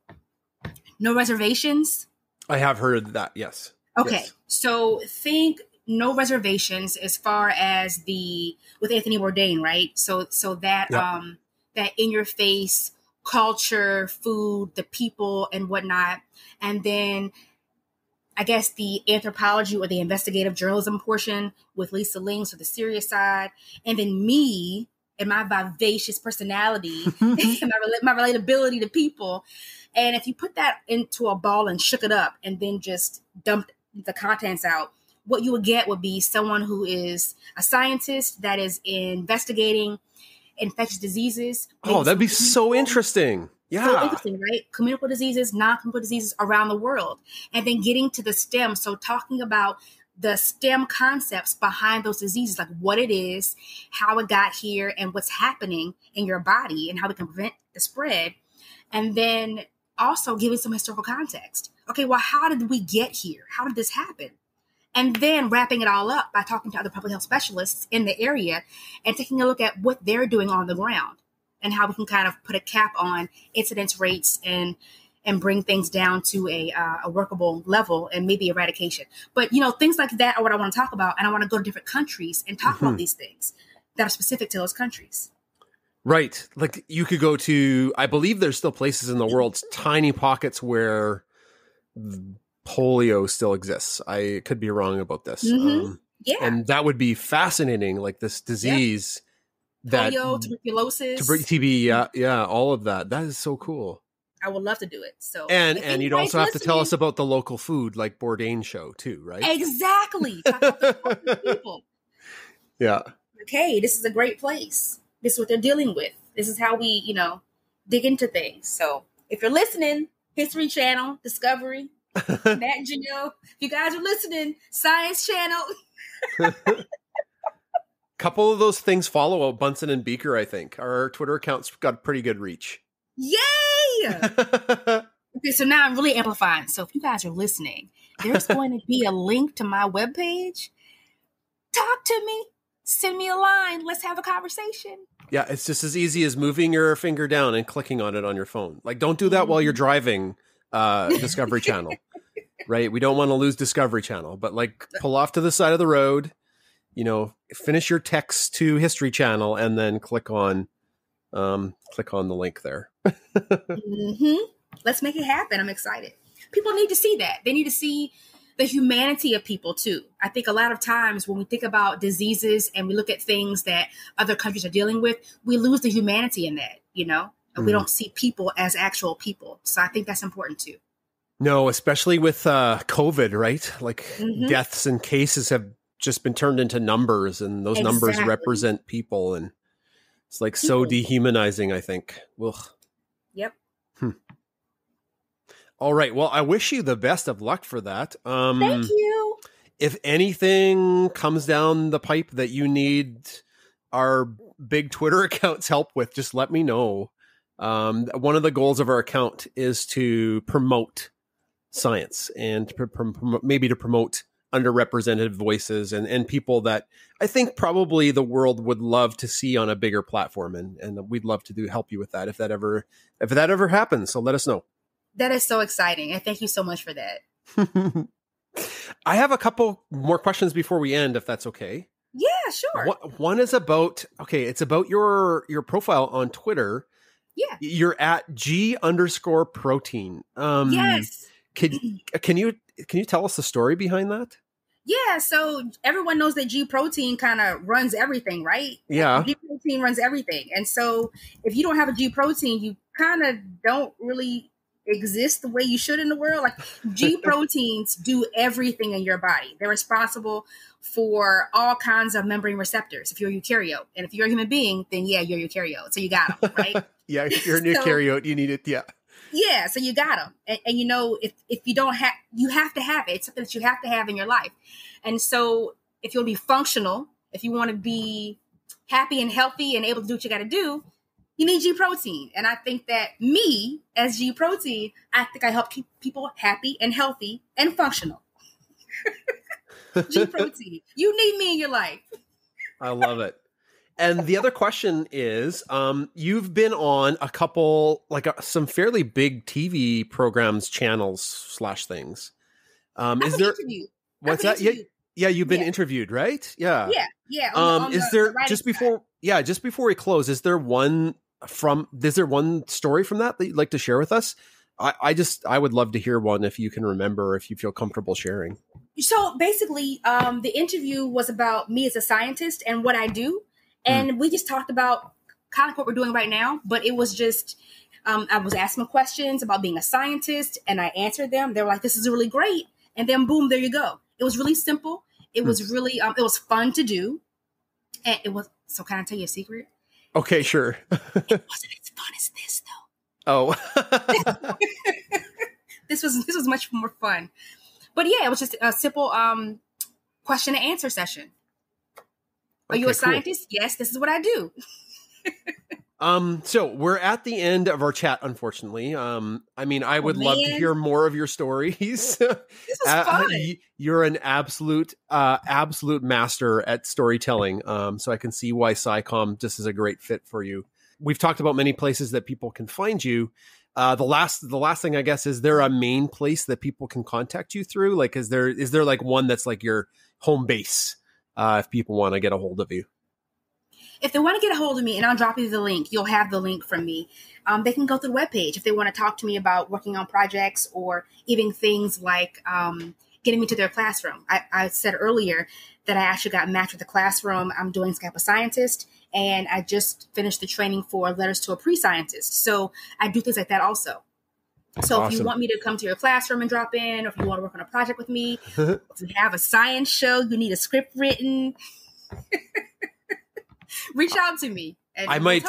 no reservations? I have heard of that. Yes. Okay, Yes. so think no reservations as far as the with Anthony Bourdain, right? So so that um that in your face culture, food, the people and whatnot, and then I guess the anthropology or the investigative journalism portion with Lisa Ling, so the serious side, and then me and my vivacious personality and my, my relatability to people. And if you put that into a ball and shook it up and then just dumped the contents out, what you would get would be someone who is a scientist that is investigating infectious diseases. Oh, that'd be so interesting. so Yeah. interesting, right? Communicable diseases, non-communicable diseases around the world, and then getting to the stem. So talking about the STEM concepts behind those diseases, like what it is, how it got here, and what's happening in your body, and how we can prevent the spread. And then also giving some historical context. Okay, well, how did we get here? How did this happen? And then wrapping it all up by talking to other public health specialists in the area and taking a look at what they're doing on the ground and how we can kind of put a cap on incidence rates and and bring things down to a, uh, a workable level and maybe eradication. But you know, things like that are what I want to talk about, and I want to go to different countries and talk mm-hmm. about these things that are specific to those countries. Right, like you could go to. I believe there's still places in the world, tiny pockets where polio still exists. I could be wrong about this. Mm-hmm. Um, yeah, and that would be fascinating. Like this disease. Yeah. That polio, tuberculosis, TB, yeah, yeah, all of that. That is so cool. I would love to do it. So and and you'd also have to tell us about the local food, like Bourdain show too, right? Exactly. people. Yeah. Okay, this is a great place. This is what they're dealing with. This is how we, you know, dig into things. So if you're listening, History Channel, Discovery, Nat Geo, if you guys are listening, Science Channel. Couple of those things follow Bunsen and Beaker, I think. Our Twitter accounts got pretty good reach. Yay! okay, so now I'm really amplifying. So if you guys are listening, there's going to be a link to my webpage. Talk to me. Send me a line. Let's have a conversation. Yeah, it's just as easy as moving your finger down and clicking on it on your phone. Like, don't do that mm-hmm. while you're mm-hmm. driving uh, Discovery Channel, right? We don't want to lose Discovery Channel, but like pull off to the side of the road, you know, finish your text to History Channel, and then click on um, click on the link there. mm-hmm. Let's make it happen. I'm excited. People need to see that. They need to see the humanity of people too. I think a lot of times when we think about diseases and we look at things that other countries are dealing with, we lose the humanity in that, you know? And mm. we don't see people as actual people. So I think that's important too. No, especially with uh, COVID, right? Like mm-hmm. deaths and cases have just been turned into numbers, and those exactly. numbers represent people. And it's like People. so dehumanizing, I think. Ugh. Yep. Hmm. All right. Well, I wish you the best of luck for that. Um, Thank you. If anything comes down the pipe that you need our big Twitter accounts help with, just let me know. Um, one of the goals of our account is to promote science and pr- pr- maybe to promote underrepresented voices and, and people that I think probably the world would love to see on a bigger platform and, and we'd love to do help you with that if that ever if that ever happens. So let us know. That is so exciting. And thank you so much for that. I have a couple more questions before we end, if that's okay. Yeah, sure. One, one is about okay, it's about your your profile on Twitter. Yeah. You're at G underscore protein. Um yes. Can can you can you tell us the story behind that? Yeah, so everyone knows that G protein kind of runs everything, right? Yeah. G protein runs everything. And so if you don't have a G protein, you kind of don't really exist the way you should in the world. Like G proteins do everything in your body. They're responsible for all kinds of membrane receptors if you're a eukaryote. And if you're a human being, then yeah, you're a eukaryote. So you got them, right? yeah, if you're a eukaryote, so, you need it. Yeah. Yeah, so you got them, and, and, you know if if you don't have, you have to have it. It's something that you have to have in your life, and so if you'll be functional, if you want to be happy and healthy and able to do what you got to do, you need G protein. And I think that me as G protein, I think I help keep people happy and healthy and functional. G protein, you need me in your life. I love it and the other question is um, you've been on a couple like uh, some fairly big tv programs channels slash things um, is there interviewed. what's that yeah yeah you've been yeah. interviewed right yeah yeah yeah on, um on is the, there the just before side. yeah just before we close is there one from is there one story from that that you'd like to share with us I, I just I would love to hear one if you can remember if you feel comfortable sharing. So basically, um, the interview was about me as a scientist and what I do. Mm. And mm. we just talked about kind of what we're doing right now, but it was just um, I was asking questions about being a scientist and I answered them. They were like, this is really great. And then boom, there you go. It was really simple. It mm. was really, um, it was fun to do. And it was, so can I tell you a secret? Okay, sure. it wasn't as fun as this though. Oh. this was, this was much more fun. But yeah, it was just a simple, um, question and answer session. Are you Okay, a cool. scientist? Yes, this is what I do. Um, so we're at the end of our chat, unfortunately. Um, I mean, I would love to Oh, hear more of your stories. This is Uh, fun. You're an absolute, uh, absolute master at storytelling. Um, so I can see why SciComm just is a great fit for you. We've talked about many places that people can find you. Uh, the last, the last thing I guess is there a main place that people can contact you through? Like, is there, is there like one that's like your home base? Uh, if people want to get a hold of you. If they want to get a hold of me, and I'll drop you the link, you'll have the link from me. Um, they can go to the webpage if they want to talk to me about working on projects or even things like um, getting me to their classroom. I, I said earlier that I actually got matched with a classroom. I'm doing Skype a Scientist, and I just finished the training for Letters to a Pre Scientist. So I do things like that also. So if you want me to come to your classroom and drop in, or if you want to work on a project with me, if you have a science show, you need a script written, reach out to me. and I might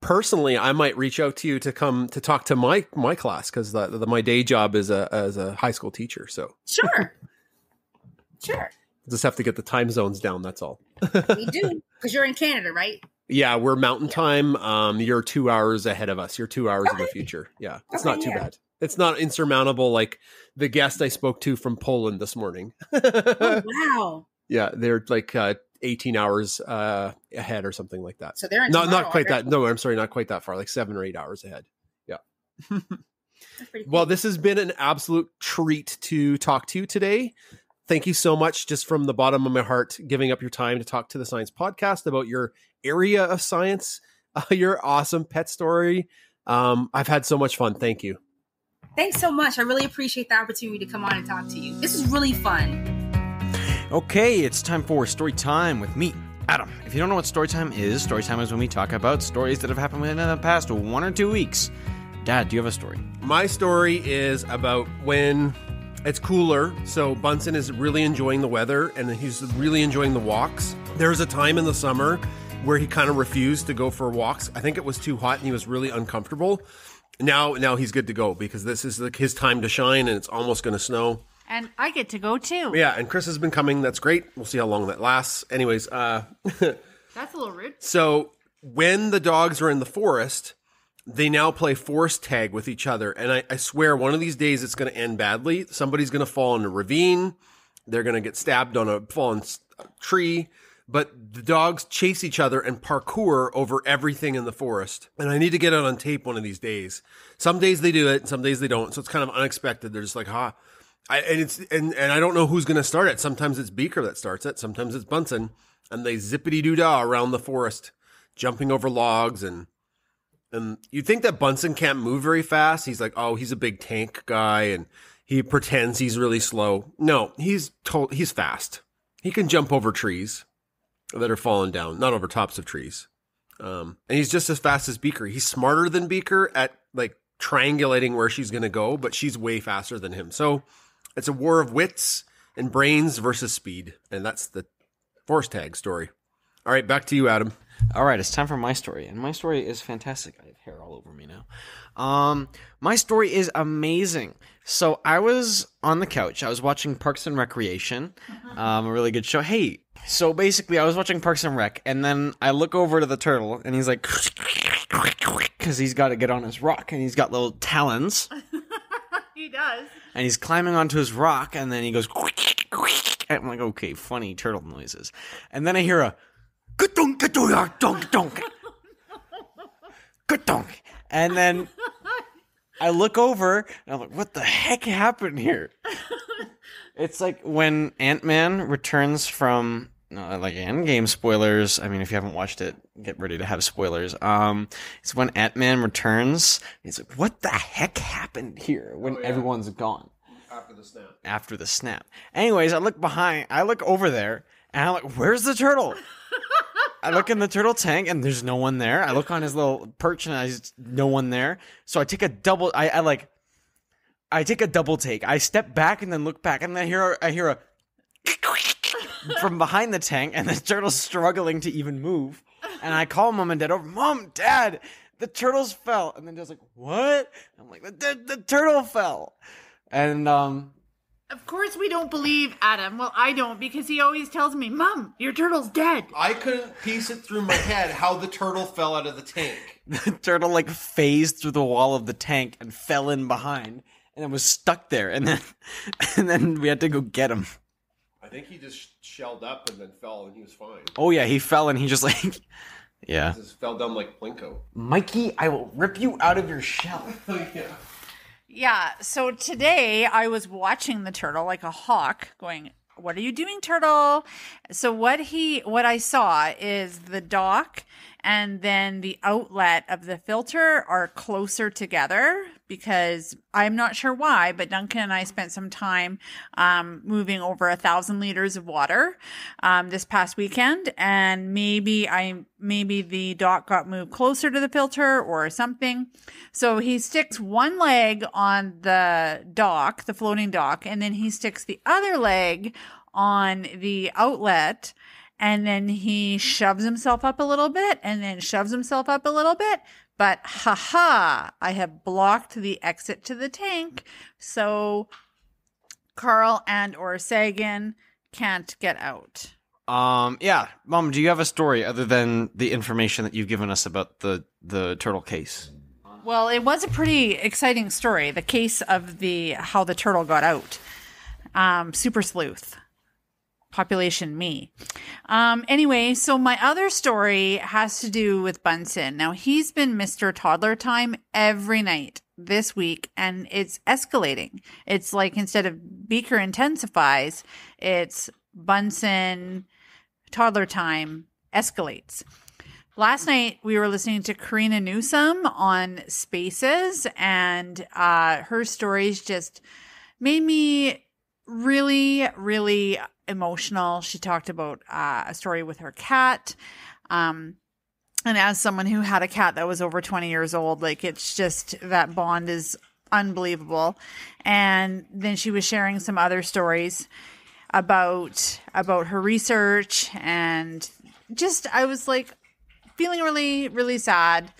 personally, I might reach out to you to come to talk to my my class because the, the, my day job is a as a high school teacher. So Sure. Sure. just have to get the time zones down. That's all. We do. Because you're in Canada, right? Yeah, we're Mountain Time. Um, you're two hours ahead of us. You're two hours in the future. Yeah, it's Okay, not too yeah. bad. It's not insurmountable like the guest I spoke to from Poland this morning. Oh, wow. yeah, they're like uh, 18 hours uh, ahead or something like that. So they're in Not not quite already. that. No, I'm sorry, not quite that far. Like seven or eight hours ahead. Yeah. cool. Well, this has been an absolute treat to talk to you today. Thank you so much, just from the bottom of my heart, giving up your time to talk to the Science Podcast about your area of science, uh, your awesome pet story. Um, I've had so much fun. Thank you. Thanks so much. I really appreciate the opportunity to come on and talk to you. This is really fun. Okay, it's time for story time with me, Adam. If you don't know what story time is, story time is when we talk about stories that have happened within the past one or two weeks. Dad, do you have a story? My story is about when it's cooler. So Bunsen is really enjoying the weather and he's really enjoying the walks. There was a time in the summer where he kind of refused to go for walks. I think it was too hot and he was really uncomfortable. Now, now he's good to go because this is his time to shine and it's almost going to snow. And I get to go too. Yeah, and Chris has been coming. That's great. We'll see how long that lasts. Anyways, uh, That's a little rude. so when the dogs are in the forest, they now play forest tag with each other. And I, I swear one of these days it's going to end badly. Somebody's going to fall in a ravine. They're going to get stabbed on a fallen tree. But the dogs chase each other and parkour over everything in the forest. And I need to get it on tape one of these days. Some days they do it, and some days they don't. So it's kind of unexpected. They're just like, ha. I, and it's and, and I don't know who's going to start it. Sometimes it's Beaker that starts it. Sometimes it's Bunsen, and they zippity doo dah around the forest, jumping over logs and and you think that Bunsen can't move very fast. He's like, oh, he's a big tank guy, and he pretends he's really slow. No, he's to- he's fast. He can jump over trees that are falling down, not over tops of trees. Um, and he's just as fast as Beaker. He's smarter than Beaker at like triangulating where she's going to go, but she's way faster than him. So it's a war of wits and brains versus speed, and that's the force tag story. All right, back to you, Adam. All right, it's time for my story, and my story is fantastic. I have hair all over me now. Um, my story is amazing. So I was on the couch. I was watching Parks and Recreation, um, a really good show. Hey, so basically, I was watching Parks and Rec, and then I look over to the turtle, and he's like, because he's got to get on his rock, and he's got little talons, He does. and he's climbing onto his rock, and then he goes. I'm like, okay, funny turtle noises, and then I hear a Ka-dunk, ka-dunk, dunk, dunk. Ka-dunk. And then I look over and I'm like, what the heck happened here? it's like when Ant Man returns from uh, like Endgame spoilers. I mean, if you haven't watched it, get ready to have spoilers. Um, it's when Ant Man returns. He's like, what the heck happened here when everyone's gone? After the snap. after the snap. Anyways, I look behind, I look over there, and I'm like, where's the turtle? I look in the turtle tank, and there's no one there. I look on his little perch, and there's no one there. So I take a double, I, I like, I take a double take. I step back and then look back, and then I hear, I hear a from behind the tank, and the turtle's struggling to even move. And I call mom and dad over, Mom, Dad, the turtles fell. And then dad's like, What? I'm like, the, the, the turtle fell. And um, Of course, we don't believe Adam. Well, I don't because he always tells me, "Mom, your turtle's dead." I couldn't piece it through my head how the turtle fell out of the tank. The turtle like phased through the wall of the tank and fell in behind, and it was stuck there. And then, and then we had to go get him. I think he just shelled up and then fell, and he was fine. Oh yeah, he fell and he just like, yeah. Just fell down like Plinko. Mikey, I will rip you out of your shell. yeah. Yeah. So today I was watching the turtle like a hawk, going, "What are you doing, turtle?" So what he, what I saw is the dock and then the outlet of the filter are closer together because I'm not sure why, but Duncan and I spent some time um, moving over a thousand liters of water um, this past weekend, and maybe I maybe the dock got moved closer to the filter or something. So he sticks one leg on the dock, the floating dock, and then he sticks the other leg on the outlet and then he shoves himself up a little bit and then shoves himself up a little bit. But haha, I have blocked the exit to the tank. So Carl and or Sagan can't get out. Um, yeah, mom, do you have a story other than the information that you've given us about the the turtle case? Well, it was a pretty exciting story. The case of the how the turtle got out. Um, super sleuth. Population me. Um, anyway, so my other story has to do with Bunsen. Now he's been Mr. Toddler time every night this week and it's escalating. It's like instead of Beaker intensifies, it's Bunsen toddler time escalates. Last night we were listening to Corina Newsome on Spaces, and uh, her stories just made me really, really emotional. She talked about uh, a story with her cat. Um, and as someone who had a cat that was over 20 years old, like it's just that bond is unbelievable. And then she was sharing some other stories about about her research and just I was like feeling really really sad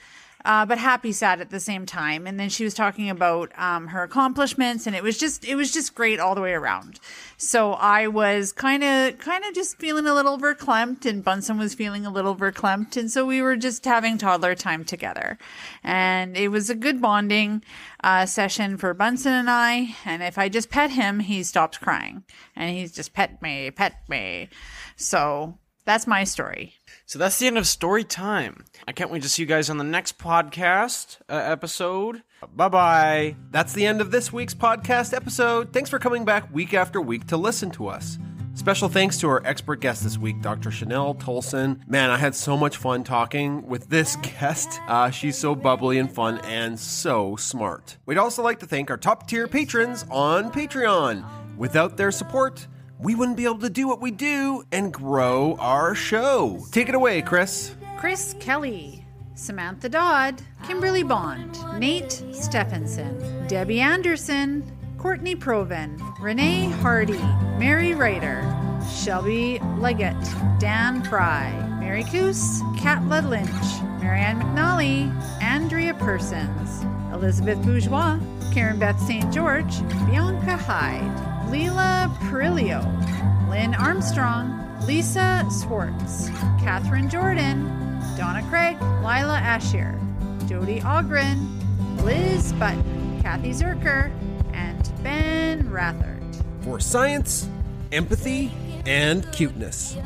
uh, but happy sad at the same time and then she was talking about um, her accomplishments and it was just it was just great all the way around. So i was kind of kind of just feeling a little verklempt and bunsen was feeling a little verklempt and so we were just having toddler time together. And it was a good bonding uh, session for bunsen and i and if i just pet him he stops crying and he's just pet me pet me. So that's my story So that's the end of story time. I can't wait to see you guys on the next podcast uh, episode. Bye bye. That's the end of this week's podcast episode. Thanks for coming back week after week to listen to us. Special thanks to our expert guest this week, Dr. Shenell Tolson. Man, I had so much fun talking with this guest. Uh, she's so bubbly and fun and so smart. We'd also like to thank our top tier patrons on Patreon. Without their support, we wouldn't be able to do what we do and grow our show. Take it away, Chris. Chris Kelly, Samantha Dodd, Kimberly Bond, Nate Stephenson, Debbie Anderson, Courtney Proven, Renee Hardy, Mary Ryder, Shelby Leggett, Dan Fry, Mary Coos, Katla Lynch, Marianne McNally, Andrea Persons, Elizabeth Bourgeois, Karen Beth St. George, Bianca Hyde, Leela Perillo, Lynn Armstrong, Lisa Swartz, Catherine Jordan, Donna Craig, Lila Ashier, Jody Ogren, Liz Button, Kathy Zerker, and Ben Rathert. For science, empathy, and cuteness.